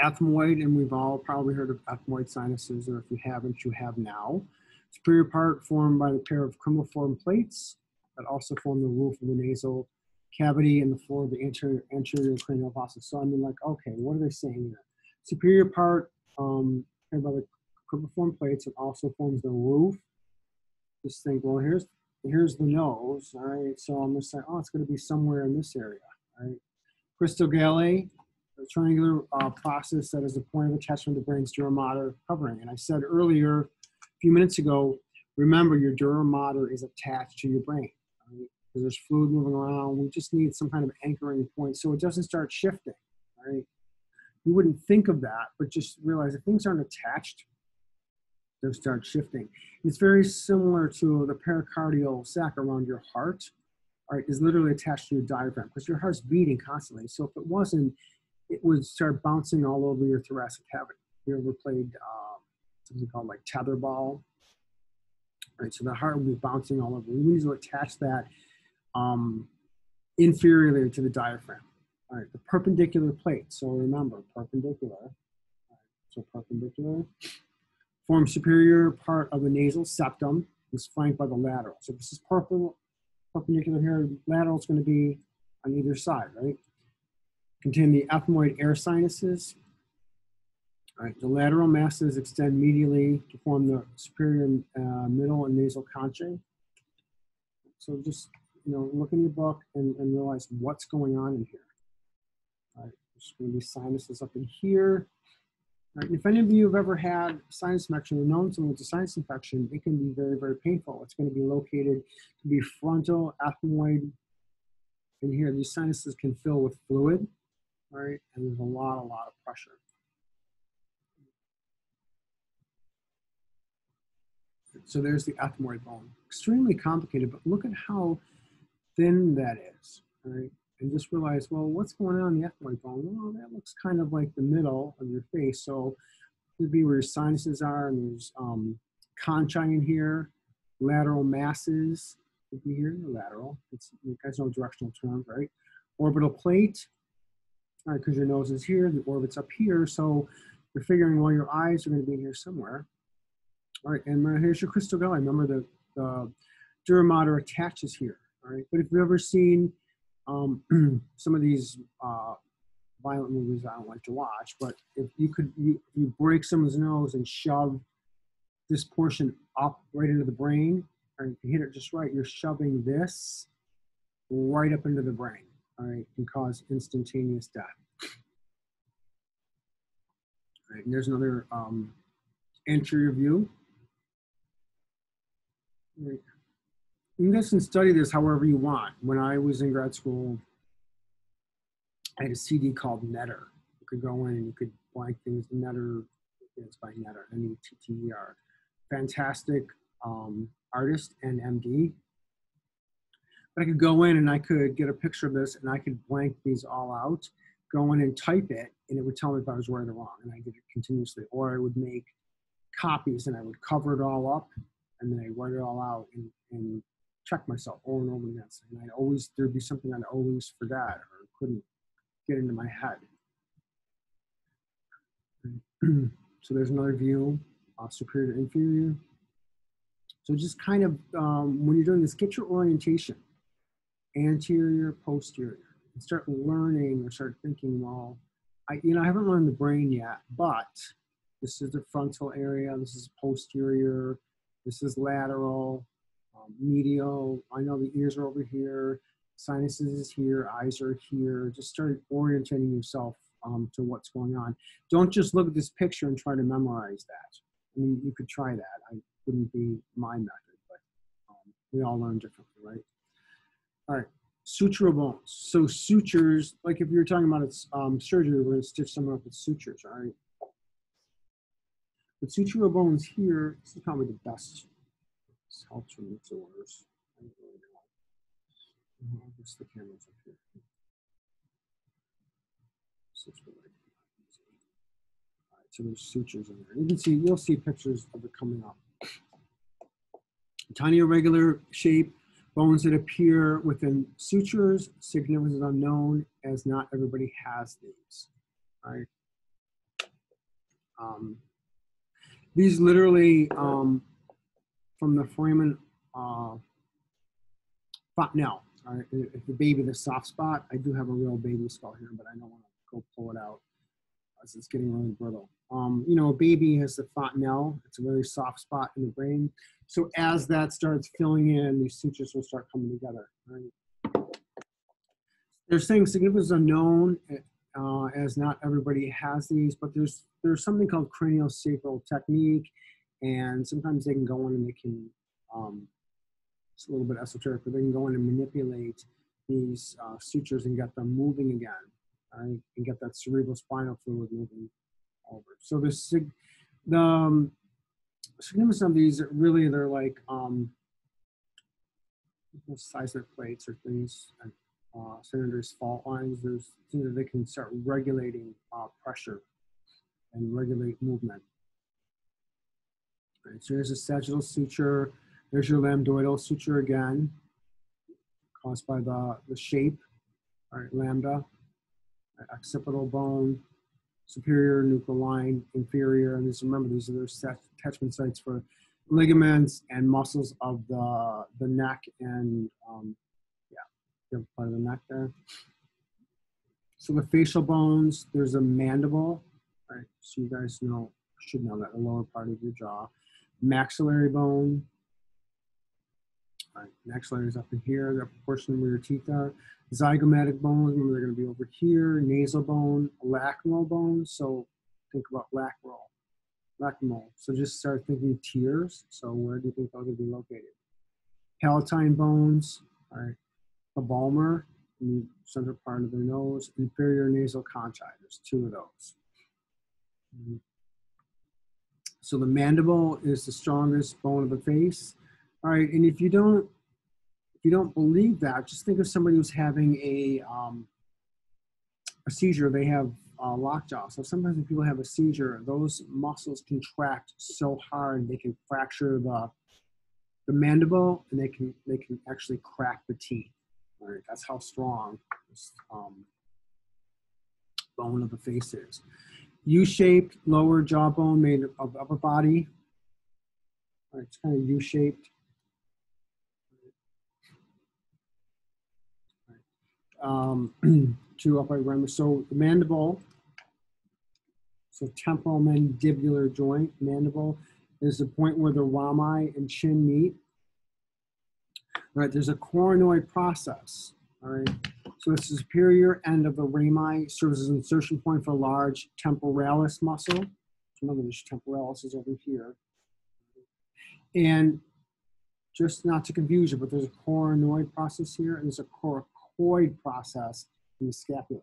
Ethmoid, and we've all probably heard of ethmoid sinuses, or if you haven't, you have now. Superior part formed by the pair of cribriform plates that also form the roof of the nasal cavity and the floor of the anterior, anterior cranial fossa. So I mean, like, okay, what are they saying here? superior part um, by the cribriform plates. It also forms the roof. Just think, well, here's here's the nose. All right, so I'm gonna say, oh, it's gonna be somewhere in this area. All right, crista galli, a triangular uh, process that is the point of attachment of the brain's dura mater covering. And I said earlier, a few minutes ago, remember your dura mater is attached to your brain. Right? There's fluid moving around. We just need some kind of anchoring point so it doesn't start shifting. Right? you wouldn't think of that, but just realize if things aren't attached, start shifting. It's very similar to the pericardial sac around your heart, right, is literally attached to your diaphragm because your heart's beating constantly. So if it wasn't, it would start bouncing all over your thoracic cavity. You ever played um, something called like tetherball? Right, so the heart would be bouncing all over. We need to attach that um, inferiorly to the diaphragm. All right, the perpendicular plate. So remember, perpendicular. Right, so perpendicular. Form superior part of the nasal septum is flanked by the lateral. So this is perpendicular here. Lateral is going to be on either side, right? Contain the ethmoid air sinuses. All right, the lateral masses extend medially to form the superior uh, middle and nasal conchae. So just, you know, look in your book and, and realize what's going on in here. Right, there's going to be sinuses up in here. Right, if any of you have ever had sinus infection or known someone with a sinus infection, it can be very, very painful. It's going to be located to be frontal, ethmoid. In here, these sinuses can fill with fluid, right? And there's a lot, a lot of pressure. So there's the ethmoid bone. Extremely complicated, but look at how thin that is, right? And just realize, well, what's going on in the ethmoid bone? Well, that looks kind of like the middle of your face. So it would be where your sinuses are, and there's um, conchae in here, lateral masses would be here, lateral. It's, you guys know directional terms, right? Orbital plate, all right, because your nose is here, the orbit's up here, so you're figuring, well, your eyes are going to be here somewhere. All right, and here's your crystal crista galli. Remember the, the dura mater attaches here, all right? But if you've ever seen um, some of these uh, violent movies I don't like to watch, but if you could, you, you break someone's nose and shove this portion up right into the brain, and hit it just right, you're shoving this right up into the brain, all right, can cause instantaneous death. All right, and there's another um, anterior view. Right. You can study this however you want. When I was in grad school, I had a CD called Netter. You could go in and you could blank things. Netter, it's by Netter, N-E-T-T-E-R. Fantastic um, artist and MD. But I could go in and I could get a picture of this and I could blank these all out, go in and type it, and it would tell me if I was right or wrong. And I did it continuously. Or I would make copies and I would cover it all up and then I write it all out and, and check myself over and over again. And I always, there'd be something I'd always forgot or couldn't get into my head. so there's another view, uh, superior to inferior. So just kind of, um, when you're doing this, get your orientation, anterior, posterior, and start learning or start thinking, well, I, you know, I haven't learned the brain yet, but this is the frontal area, this is posterior, this is lateral, um, medial. I know the ears are over here, sinuses is here, eyes are here. Just start orienting yourself um, to what's going on. Don't just look at this picture and try to memorize that. I mean, you could try that. I wouldn't be my method, but um, we all learn differently, right? All right, sutural bones. So sutures, like if you're talking about it's um, surgery, we're gonna stitch someone up with sutures, all right? But sutural bones here, this is probably the best. From disorders. I don't really. I guess the camera's up here. Really All right, so there's sutures in there. You can see, you'll see pictures of it coming up. Tiny irregular shape, bones that appear within sutures, significance unknown, as not everybody has these. Right. Um, these literally um, from the foramen uh, if the baby, the soft spot, I do have a real baby skull here, but I don't want to go pull it out as it's getting really brittle. Um, you know, a baby has the fontanelle. It's a really soft spot in the brain. So as that starts filling in, these sutures will start coming together. Right? They're saying significance unknown, uh, as not everybody has these, but there's there's something called cranial craniosacral technique, and sometimes they can go in and they can, um, it's a little bit esoteric, but they can go in and manipulate these uh, sutures and get them moving again, right? And get that cerebral spinal fluid moving over. So the, sig- the um, significance of these, really, they're like um, seismic plates or things, uh, there's fault lines. There's things that they can start regulating uh, pressure and regulate movement. Right, so here's a sagittal suture. There's your lambdoidal suture again, caused by the, the shape, all right, lambda, occipital bone, superior nuchal line, inferior, and these remember these are their attachment sites for ligaments and muscles of the the neck and um, yeah, part of the neck there. So the facial bones, there's a mandible, right? So you guys know, should know that, the lower part of your jaw. Maxillary bone, maxillary is up in here, the portion where your teeth are. Zygomatic bones, they're gonna be over here. Nasal bone, lacrimal bone, so think about lacrimal, lacrimal. So just start thinking tears. So where do you think those would be located? Palatine bones, all right. The vomer, in the center part of the nose, inferior nasal conchae. There's two of those. Mm-hmm. So the mandible is the strongest bone of the face. All right, and if you don't, if you don't believe that, just think of somebody who's having a um, a seizure. They have uh, lockjaw. So sometimes when people have a seizure, those muscles contract so hard they can fracture the the mandible, and they can they can actually crack the teeth. All right, that's how strong this um, bone of the face is. U-shaped lower jawbone made of upper body. It's kind of U-shaped. Um, two upright members. So the mandible, so temporal mandibular joint, mandible is the point where the rami and chin meet. All right, there's a coronoid process. All right, so the superior end of the rami serves as an insertion point for a large temporalis muscle. Remember, this temporalis is over here. And just not to confuse you, but there's a coronoid process here and there's a coracoid process in the scapula.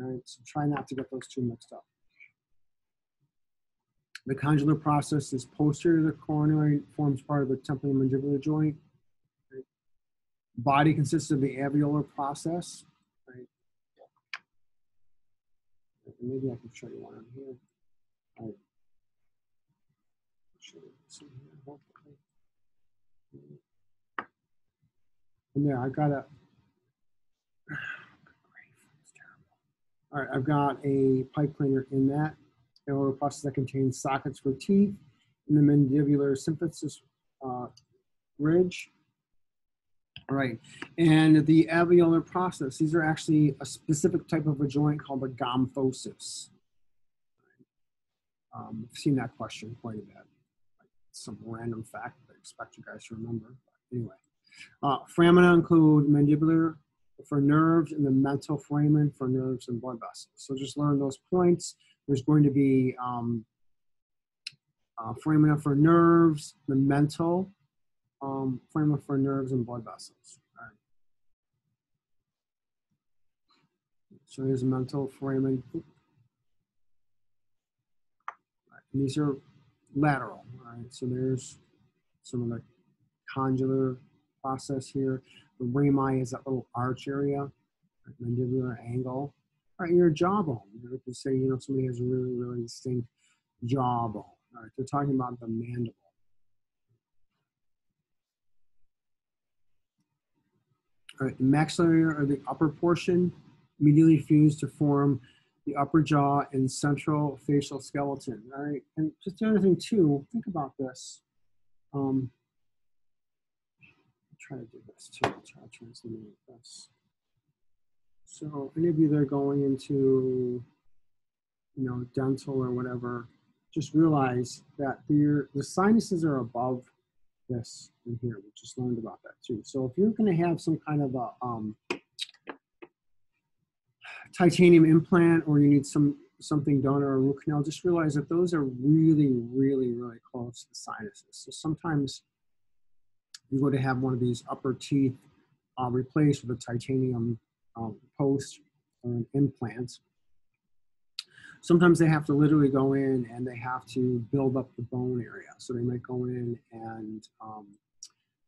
All right, so try not to get those two mixed up. The condylar process is posterior to the coronoid, forms part of the temporomandibular joint. Body consists of the alveolar process. Right? Maybe I can show you one on here. And there, I've got a. All right, I've got a pipe cleaner in that alveolar process that contains sockets for teeth in the mandibular symphysis uh, ridge. Right, and the alveolar process, these are actually a specific type of a joint called a gomphosis. Um, I've seen that question quite a bit. Some random fact that I expect you guys to remember. But anyway, uh, foramina include mandibular for nerves and the mental foramen for nerves and blood vessels. So just learn those points. There's going to be um, uh, for nerves, the mental um, foramina for nerves and blood vessels. All right. So here's a mental foramen. And these are lateral. All right. So there's some of the condylar process here. The rami is that little arch area, mandibular angle right, your jawbone. You know, you say, you know, somebody has a really, really distinct jawbone. All right, they're talking about the mandible. All right, the maxillary or the upper portion immediately fused to form the upper jaw and central facial skeleton. All right, and just the other thing too, think about this. Um, try to do this too. I'll try to translate this. So any of you that are going into, you know, dental or whatever, just realize that the, the sinuses are above this in here. We just learned about that too. So if you're going to have some kind of a um, titanium implant or you need some something done or a root canal, just realize that those are really, really, really close to the sinuses. So sometimes you go to have one of these upper teeth uh, replaced with a titanium um, post or an implant. Sometimes they have to literally go in and they have to build up the bone area. So they might go in and um,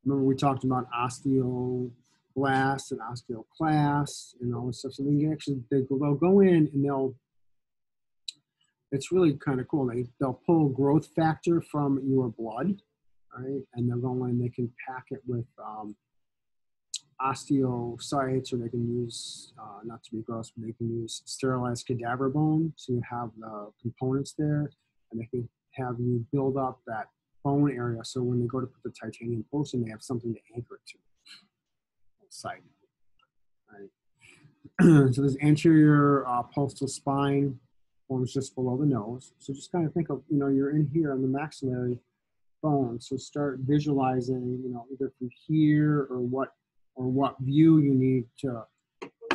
remember we talked about osteoblast and osteoclast and all this stuff. So they actually they, they'll go in and they'll it's really kind of cool. They they'll pull growth factor from your blood, right? And they'll go in. They can pack it with um, osteocytes, or they can use, uh, not to be gross, but they can use sterilized cadaver bone. So you have the components there, and they can have you build up that bone area. So when they go to put the titanium post in, they have something to anchor it to. Side right? so this anterior uh, postal spine forms just below the nose. So just kind of think of, you know, you're in here on the maxillary bone. So start visualizing, you know, either from here or what or what view you need to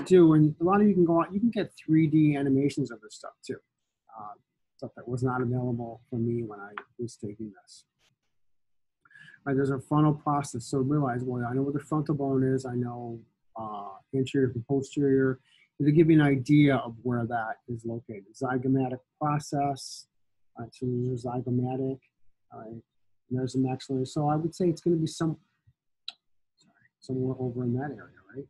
do. And a lot of you can go out, you can get 3D animations of this stuff too. Uh, stuff that was not available for me when I was taking this. Right, there's a frontal process. So realize, well, I know what the frontal bone is. I know uh, anterior and posterior. To give you an idea of where that is located. Zygomatic process. Right, so there's zygomatic. Right, and there's a maxillary. So I would say it's going to be some somewhere over in that area, right?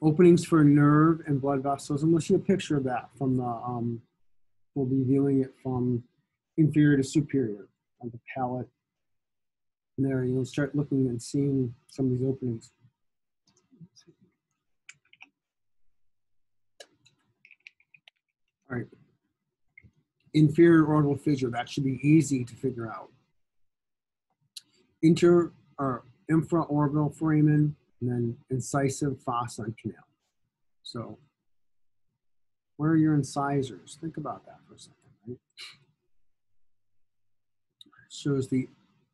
Openings for nerve and blood vessels, and we'll see a picture of that from the, um, we'll be viewing it from inferior to superior on the palate. And there you'll start looking and seeing some of these openings. All right inferior orbital fissure. That should be easy to figure out. Inter or infraorbital foramen, and then incisive fossa canal. So, where are your incisors? Think about that for a second, right? Shows the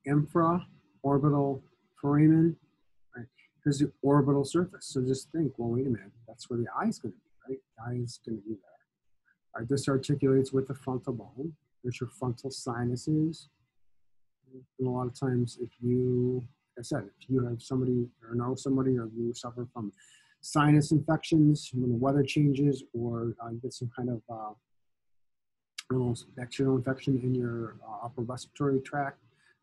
infraorbital foramen, right? Here's the orbital surface. So just think, well, wait a minute, that's where the eye is going to be, right? The eye is going to be there right, this articulates with the frontal bone. There's your frontal sinuses. And a lot of times, if you, like I said, if you have somebody or know somebody or you suffer from sinus infections when the weather changes or uh, you get some kind of uh, little bacterial infection in your uh, upper respiratory tract,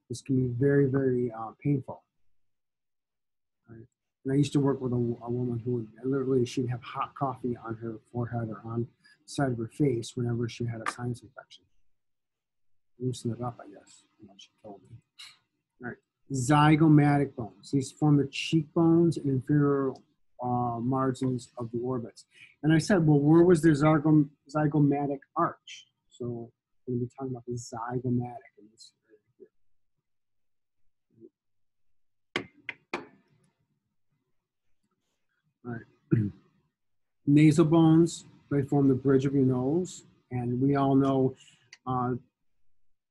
this can be very, very uh, painful. Right? And I used to work with a, a woman who would literally, she'd have hot coffee on her forehead or on side of her face whenever she had a sinus infection. Loosen it up, I guess, she told me. All right, zygomatic bones. These form the cheekbones and inferior uh, margins of the orbits. And I said, well, where was the zygom zygomatic arch? So we're going to be talking about the zygomatic in this area here. All right. Nasal bones, they form the bridge of your nose. And we all know uh,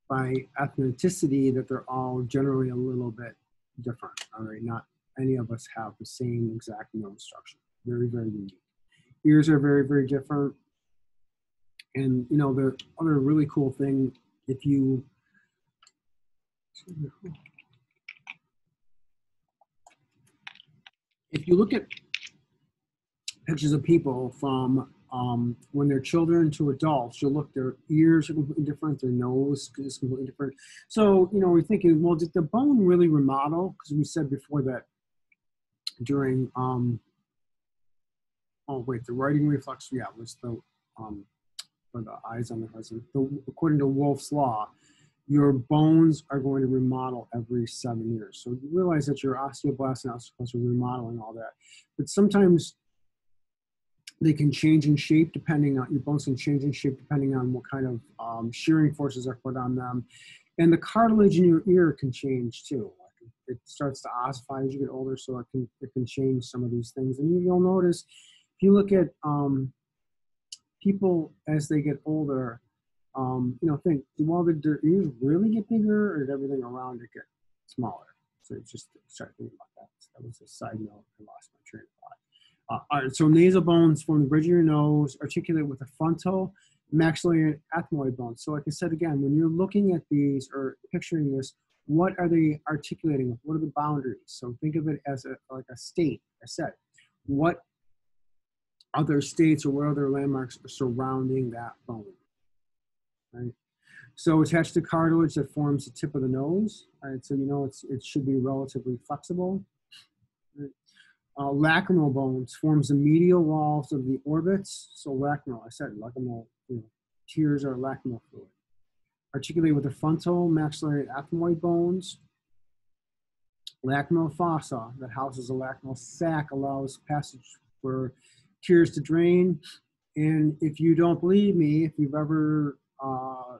by ethnicity that they're all generally a little bit different. All right, not any of us have the same exact nose structure. Very, very unique. Ears are very, very different. And you know, the other really cool thing, if you if you look at pictures of people from um, when they're children to adults, you'll look, their ears are completely different, their nose is completely different. So, you know, we're thinking, well, did the bone really remodel? Because we said before that during, um, oh, wait, the righting reflex, yeah, was the, um, for the eyes on the horizon. The, according to Wolff's Law, your bones are going to remodel every seven years. So you realize that your osteoblasts and osteoclasts are remodeling all that. But sometimes they can change in shape depending on your bones can change in shape depending on what kind of um, shearing forces are put on them. And the cartilage in your ear can change too. It starts to ossify as you get older so it can it can change some of these things. And you'll notice if you look at um, people as they get older um, you know think well did their ears really get bigger or did everything around it get smaller? So just start thinking about that. That was a side note i lost my train of thought uh, all right, so nasal bones form the bridge of your nose, articulate with the frontal, maxillary, and ethmoid bones. So like I said again, when you're looking at these or picturing this, what are they articulating with? What are the boundaries? So think of it as a, like a state, I said. What other states or what other landmarks are surrounding that bone? Right? So attached to cartilage that forms the tip of the nose. So you know it's, it should be relatively flexible. Uh, lacrimal bones forms the medial walls of the orbits. So lacrimal, I said lacrimal, you know, tears are lacrimal fluid. Articulate with the frontal, maxillary, ethmoid bones. Lacrimal fossa that houses a lacrimal sac allows passage for tears to drain. And if you don't believe me, if you've ever uh,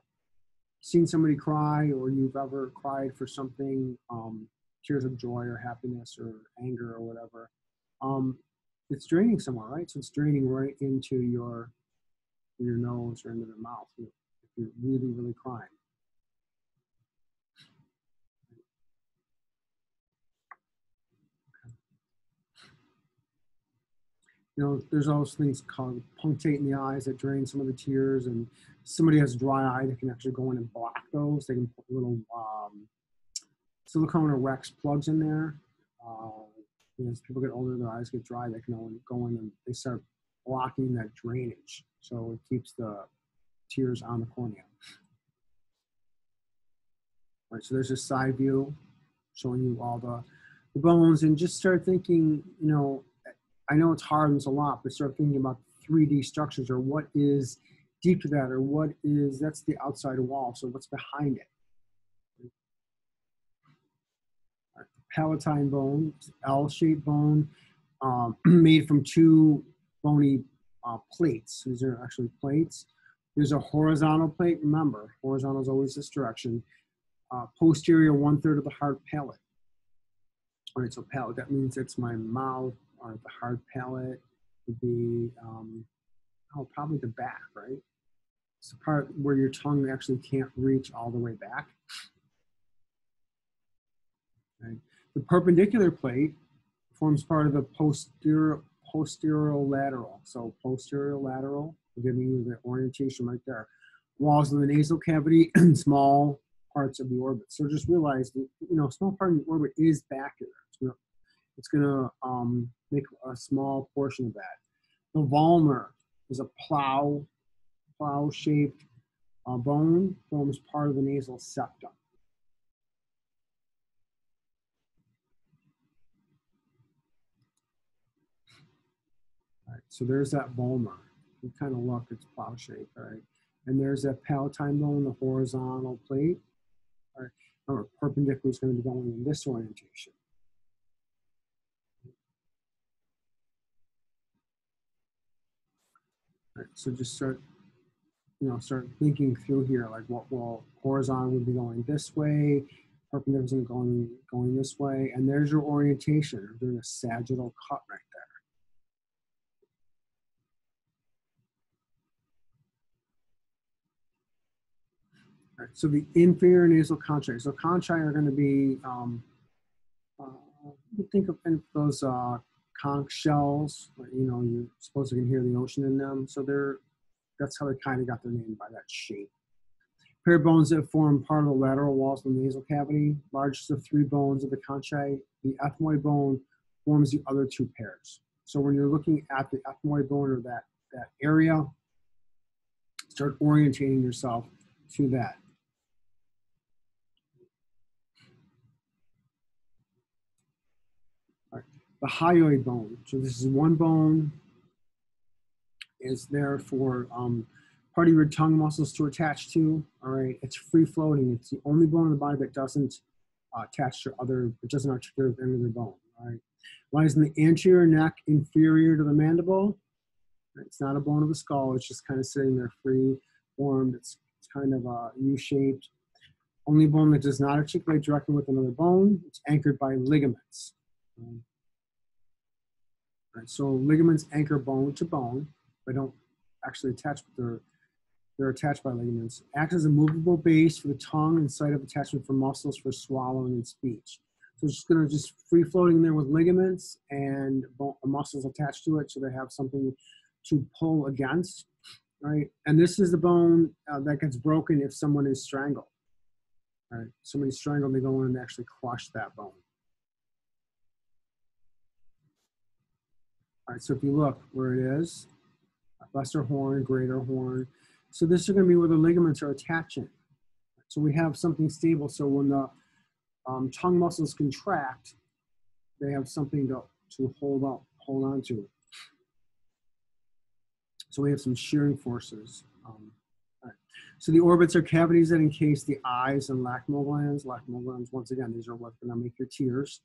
seen somebody cry or you've ever cried for something, um, tears of joy or happiness or anger or whatever, um, it's draining somewhere, right? So it's draining right into your your nose or into the mouth if you're really, really crying. You know, there's also things called punctate in the eyes that drain some of the tears, and somebody has dry eye that can actually go in and block those. They can put little um, silicone or wax plugs in there. Uh, as people get older, their eyes get dry, they can only go in and they start blocking that drainage. So it keeps the tears on the cornea. All right, so there's a side view showing you all the, the bones and just start thinking, you know, I know it's hard and it's a lot, but start thinking about 3D structures or what is deep to that or what is, that's the outside wall. So what's behind it? Palatine bone, L-shaped bone, um, made from two bony uh, plates. These are actually plates. There's a horizontal plate. Remember, horizontal is always this direction. Uh, posterior one third of the hard palate. All right, so palate, that means it's my mouth, or the hard palate would be, um, oh, probably the back, right? It's the part where your tongue actually can't reach all the way back. Right. The perpendicular plate forms part of the posterior, posterior lateral. So posterior lateral, I'm giving you the orientation right there. Walls of the nasal cavity and small parts of the orbit. So just realize that, you know, small part of the orbit is back. It's gonna, it's gonna um, make a small portion of that. The vomer is a plow, plow-shaped uh, bone, forms part of the nasal septum. All right, so there's that vomer. You kind of look, it's plow shaped, all right? And there's that palatine bone, the horizontal plate. All right, or perpendicular is going to be going in this orientation. All right, so just start, you know, start thinking through here, like what will horizontal would be going this way, perpendicular is going going this way, and there's your orientation. You're doing a sagittal cut right there. Right, so the inferior nasal conchae. So conchae are going to be, um, uh, you think of those uh, conch shells. You know, you're supposed to can hear the ocean in them. So they're that's how they kind of got their name by that shape. Pair of bones that form part of the lateral walls of the nasal cavity. Largest of three bones of the conchae. The ethmoid bone forms the other two pairs. So when you're looking at the ethmoid bone or that that area, start orientating yourself to that. The hyoid bone. So this is one bone is there for um, part of your tongue muscles to attach to. All right, it's free floating. It's the only bone in the body that doesn't uh, attach to other, it doesn't articulate with any other bone. All right, lies in the anterior neck, inferior to the mandible. It's not a bone of the skull. It's just kind of sitting there free formed. It's, it's kind of uh, U-shaped. Only bone that does not articulate directly with another bone. It's anchored by ligaments. Right? So ligaments anchor bone to bone. They don't actually attach, but they're, they're attached by ligaments. Act as a movable base for the tongue and site of attachment for muscles for swallowing and speech. So it's just gonna just free floating there with ligaments and muscles attached to it so they have something to pull against, right? And this is the bone uh, that gets broken if someone is strangled, right? Somebody's strangled, they go in and actually crush that bone. All right, so if you look where it is, lesser horn, greater horn. So this is going to be where the ligaments are attaching. So we have something stable. So when the um, tongue muscles contract, they have something to, to hold up, hold on to. So we have some shearing forces. Um. So the orbits are cavities that encase the eyes and lacrimal glands. Lacrimal glands, once again, these are what's to make your tears.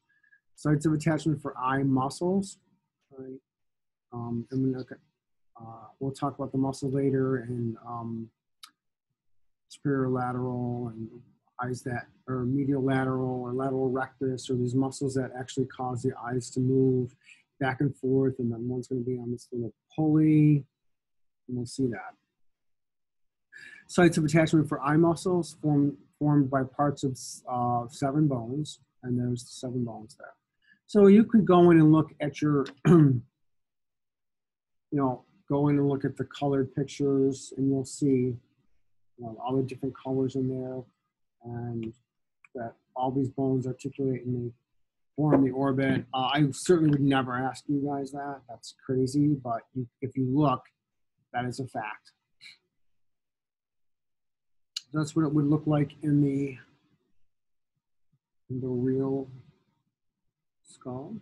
Sites of attachment for eye muscles. Right. Um, and we uh, we'll talk about the muscle later and um, superior lateral and eyes that are medial lateral or lateral rectus or these muscles that actually cause the eyes to move back and forth and then one's going to be on this little pulley and we'll see that. Sites of attachment for eye muscles form, formed by parts of uh, seven bones and there's the seven bones there. So you could go in and look at your you know, go in and look at the colored pictures and you'll see you know, all the different colors in there and that all these bones articulate and they form the orbit. Uh, I certainly would never ask you guys that. That's crazy, but you, if you look, that is a fact. That's what it would look like in the in the real skull.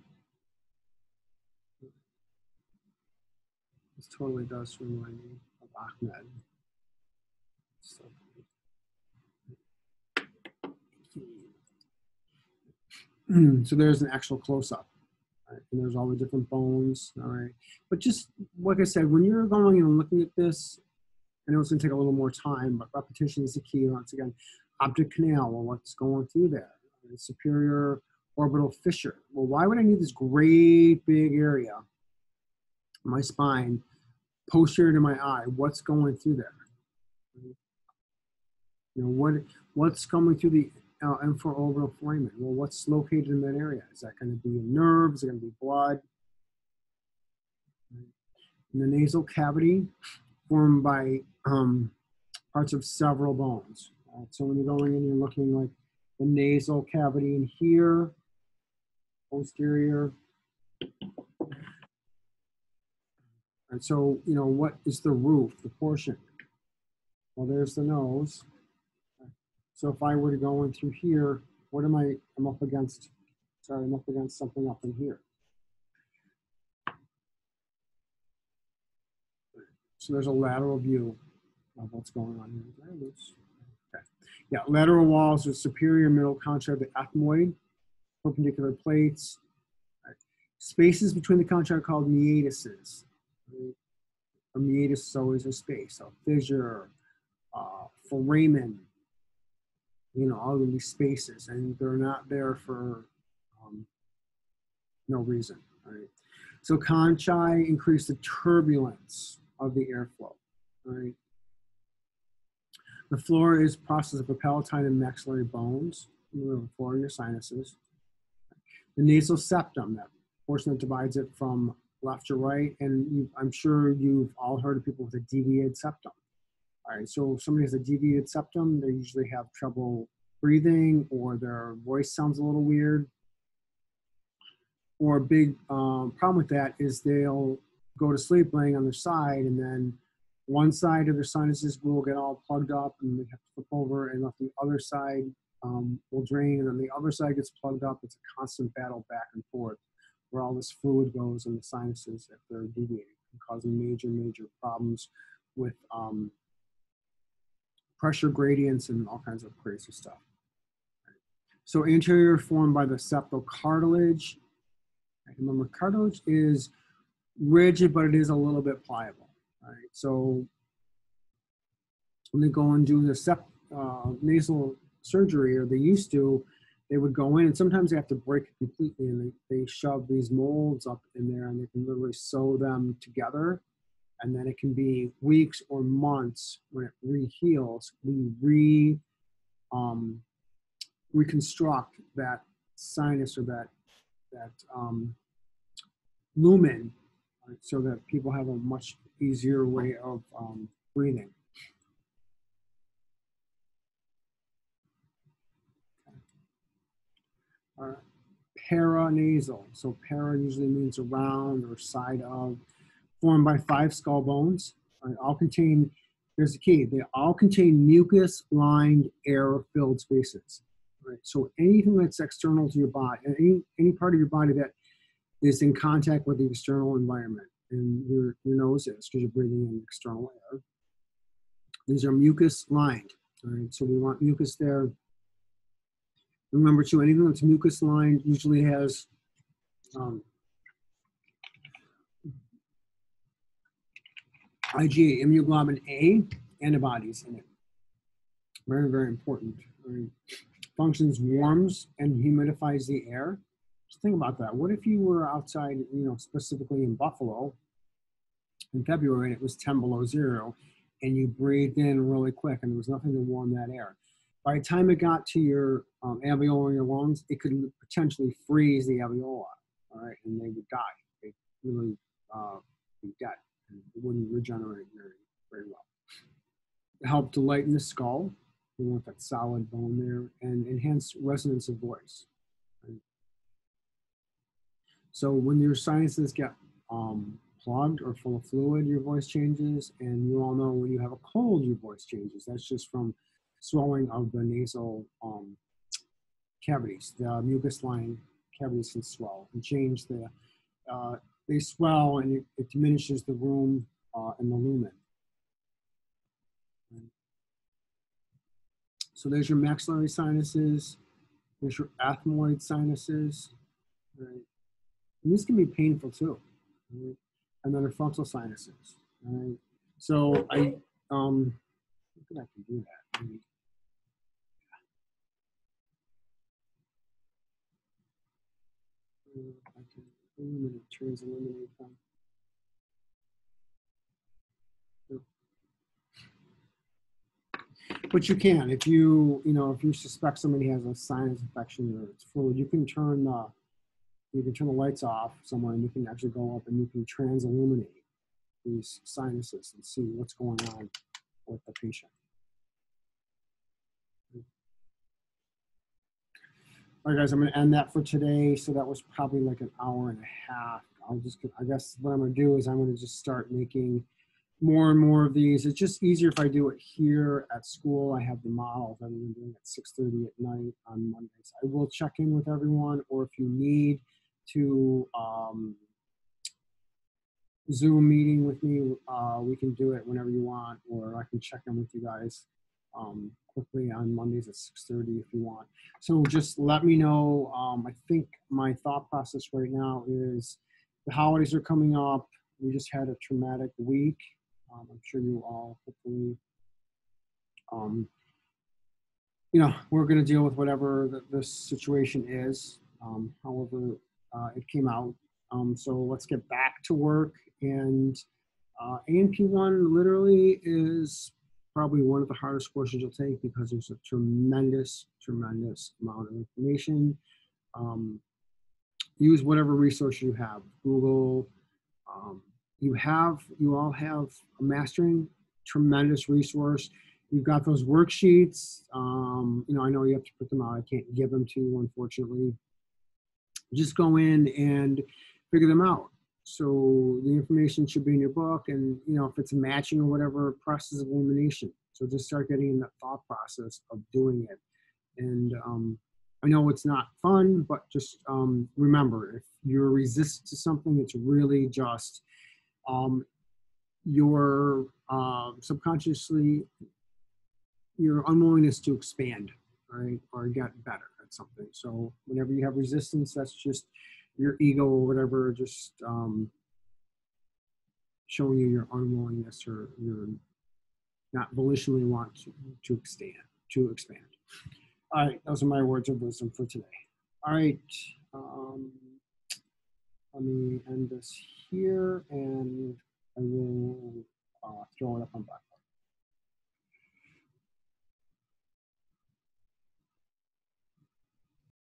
Totally does remind me of Achmed. So, so there's an actual close-up. Right? And there's all the different bones, all right? But just, like I said, when you're going and looking at this, I know it's gonna take a little more time, but repetition is the key. Once again, optic canal, well, what's going through there? Superior orbital fissure. Well, why would I need this great big area, my spine, posterior to my eye, what's going through there? You know, what what's coming through the uh, infraorbital foramen? Well, what's located in that area? Is that going to be nerves? Is it going to be blood? In the nasal cavity formed by um, parts of several bones. So when you're going in, you're looking like the nasal cavity in here, posterior. And so, you know, what is the roof, the portion? Well, there's the nose. So if I were to go in through here, what am I, I'm up against, sorry, I'm up against something up in here. So there's a lateral view of what's going on here. Okay. Yeah, lateral walls are superior middle concha of the ethmoid, perpendicular plates. Right. Spaces between the concha are called meatuses. A is always a space, a fissure, uh, foramen, you know, all of these spaces, and they're not there for um, no reason, right? So conchae increase the turbulence of the airflow, right? The floor is processed of palatine and maxillary bones, the floor in your sinuses. The nasal septum, that portion that divides it from left to right, and you, I'm sure you've all heard of people with a deviated septum. All right, so if somebody has a deviated septum, they usually have trouble breathing or their voice sounds a little weird. Or a big um, problem with that is they'll go to sleep laying on their side and then one side of their sinuses will get all plugged up and they have to flip over and the other side um, will drain and then the other side gets plugged up. It's a constant battle back and forth where all this fluid goes in the sinuses if they're deviating and causing major, major problems with um, pressure gradients and all kinds of crazy stuff. So anterior formed by the septal cartilage. Remember, cartilage is rigid, but it is a little bit pliable. Right. So when they go and do the sept, uh, nasal surgery, or they used to, they would go in and sometimes they have to break it completely and they, they shove these molds up in there and they can literally sew them together and then it can be weeks or months when it reheals. We re um, reconstruct that sinus or that that um, lumen, right, so that people have a much easier way of um, breathing. Right. Paranasal. So para usually means around or side of formed by five skull bones. Right, all contain, there's the key, they all contain mucus-lined air-filled spaces. Right, so anything that's external to your body, any, any part of your body that is in contact with the external environment, and your, your nose is because you're breathing in external air. These are mucus lined. All right, so we want mucus there. Remember too, anything that's mucus lined usually has um, IgA, immunoglobulin A antibodies in it. Very, very important. Functions warms and humidifies the air. Just think about that. What if you were outside, you know, specifically in Buffalo in February and it was 10 below zero and you breathed in really quick and there was nothing to warm that air. By the time it got to your um, alveoli in your lungs, it could potentially freeze the alveoli, all right, and they would die. They really uh, be dead And it wouldn't regenerate very, very well. It helped to lighten the skull, you want that solid bone there, and enhance resonance of voice. So when your sinuses get um, plugged or full of fluid, your voice changes, and you all know when you have a cold, your voice changes. That's just from swelling of the nasal um, cavities. The mucus line cavities can swell and change the uh, they swell and it, it diminishes the room uh, and the lumen. So there's your maxillary sinuses, there's your ethmoid sinuses, right? And these can be painful too, right? And then the frontal sinuses, right? So I, um, I think I can do that. Maybe. I can them. But you can, if you, you know, if you suspect somebody has a sinus infection or it's fluid, you can turn the, you can turn the lights off somewhere and you can actually go up and you can transilluminate these sinuses and see what's going on with the patient. All right, guys, I'm gonna end that for today. So that was probably like an hour and a half. I'll just, I guess what I'm gonna do is I'm gonna just start making more and more of these. It's just easier if I do it here at school. I have the models rather than doing at 6.30 at night on Mondays. I will check in with everyone or if you need to um, Zoom meeting with me, uh, we can do it whenever you want or I can check in with you guys um, quickly on Mondays at 6.30 if you want. So just let me know. Um, I think my thought process right now is the holidays are coming up. We just had a traumatic week. Um, I'm sure you all hopefully, um, you know, we're going to deal with whatever the, the situation is. Um, however, uh, it came out. Um, so let's get back to work. And uh, A&P1 literally is probably one of the hardest courses you'll take because there's a tremendous, tremendous amount of information. Um, use whatever resource you have, Google. Um, you have, you all have a mastering, tremendous resource. You've got those worksheets. Um, you know, I know you have to put them out. I can't give them to you, unfortunately. Just go in and figure them out. So the information should be in your book, and you know if it's matching or whatever, process of elimination. So just start getting in that thought process of doing it. And um, I know it's not fun, but just um, remember, if you're resistant to something, it's really just um, your uh, subconsciously your unwillingness to expand, right, or get better at something. So whenever you have resistance, that's just your ego or whatever just um, showing you your unwillingness or your not volitionally want to, to to expand. All right, those are my words of wisdom for today. All right, um, let me end this here, and I will uh, throw it up on back.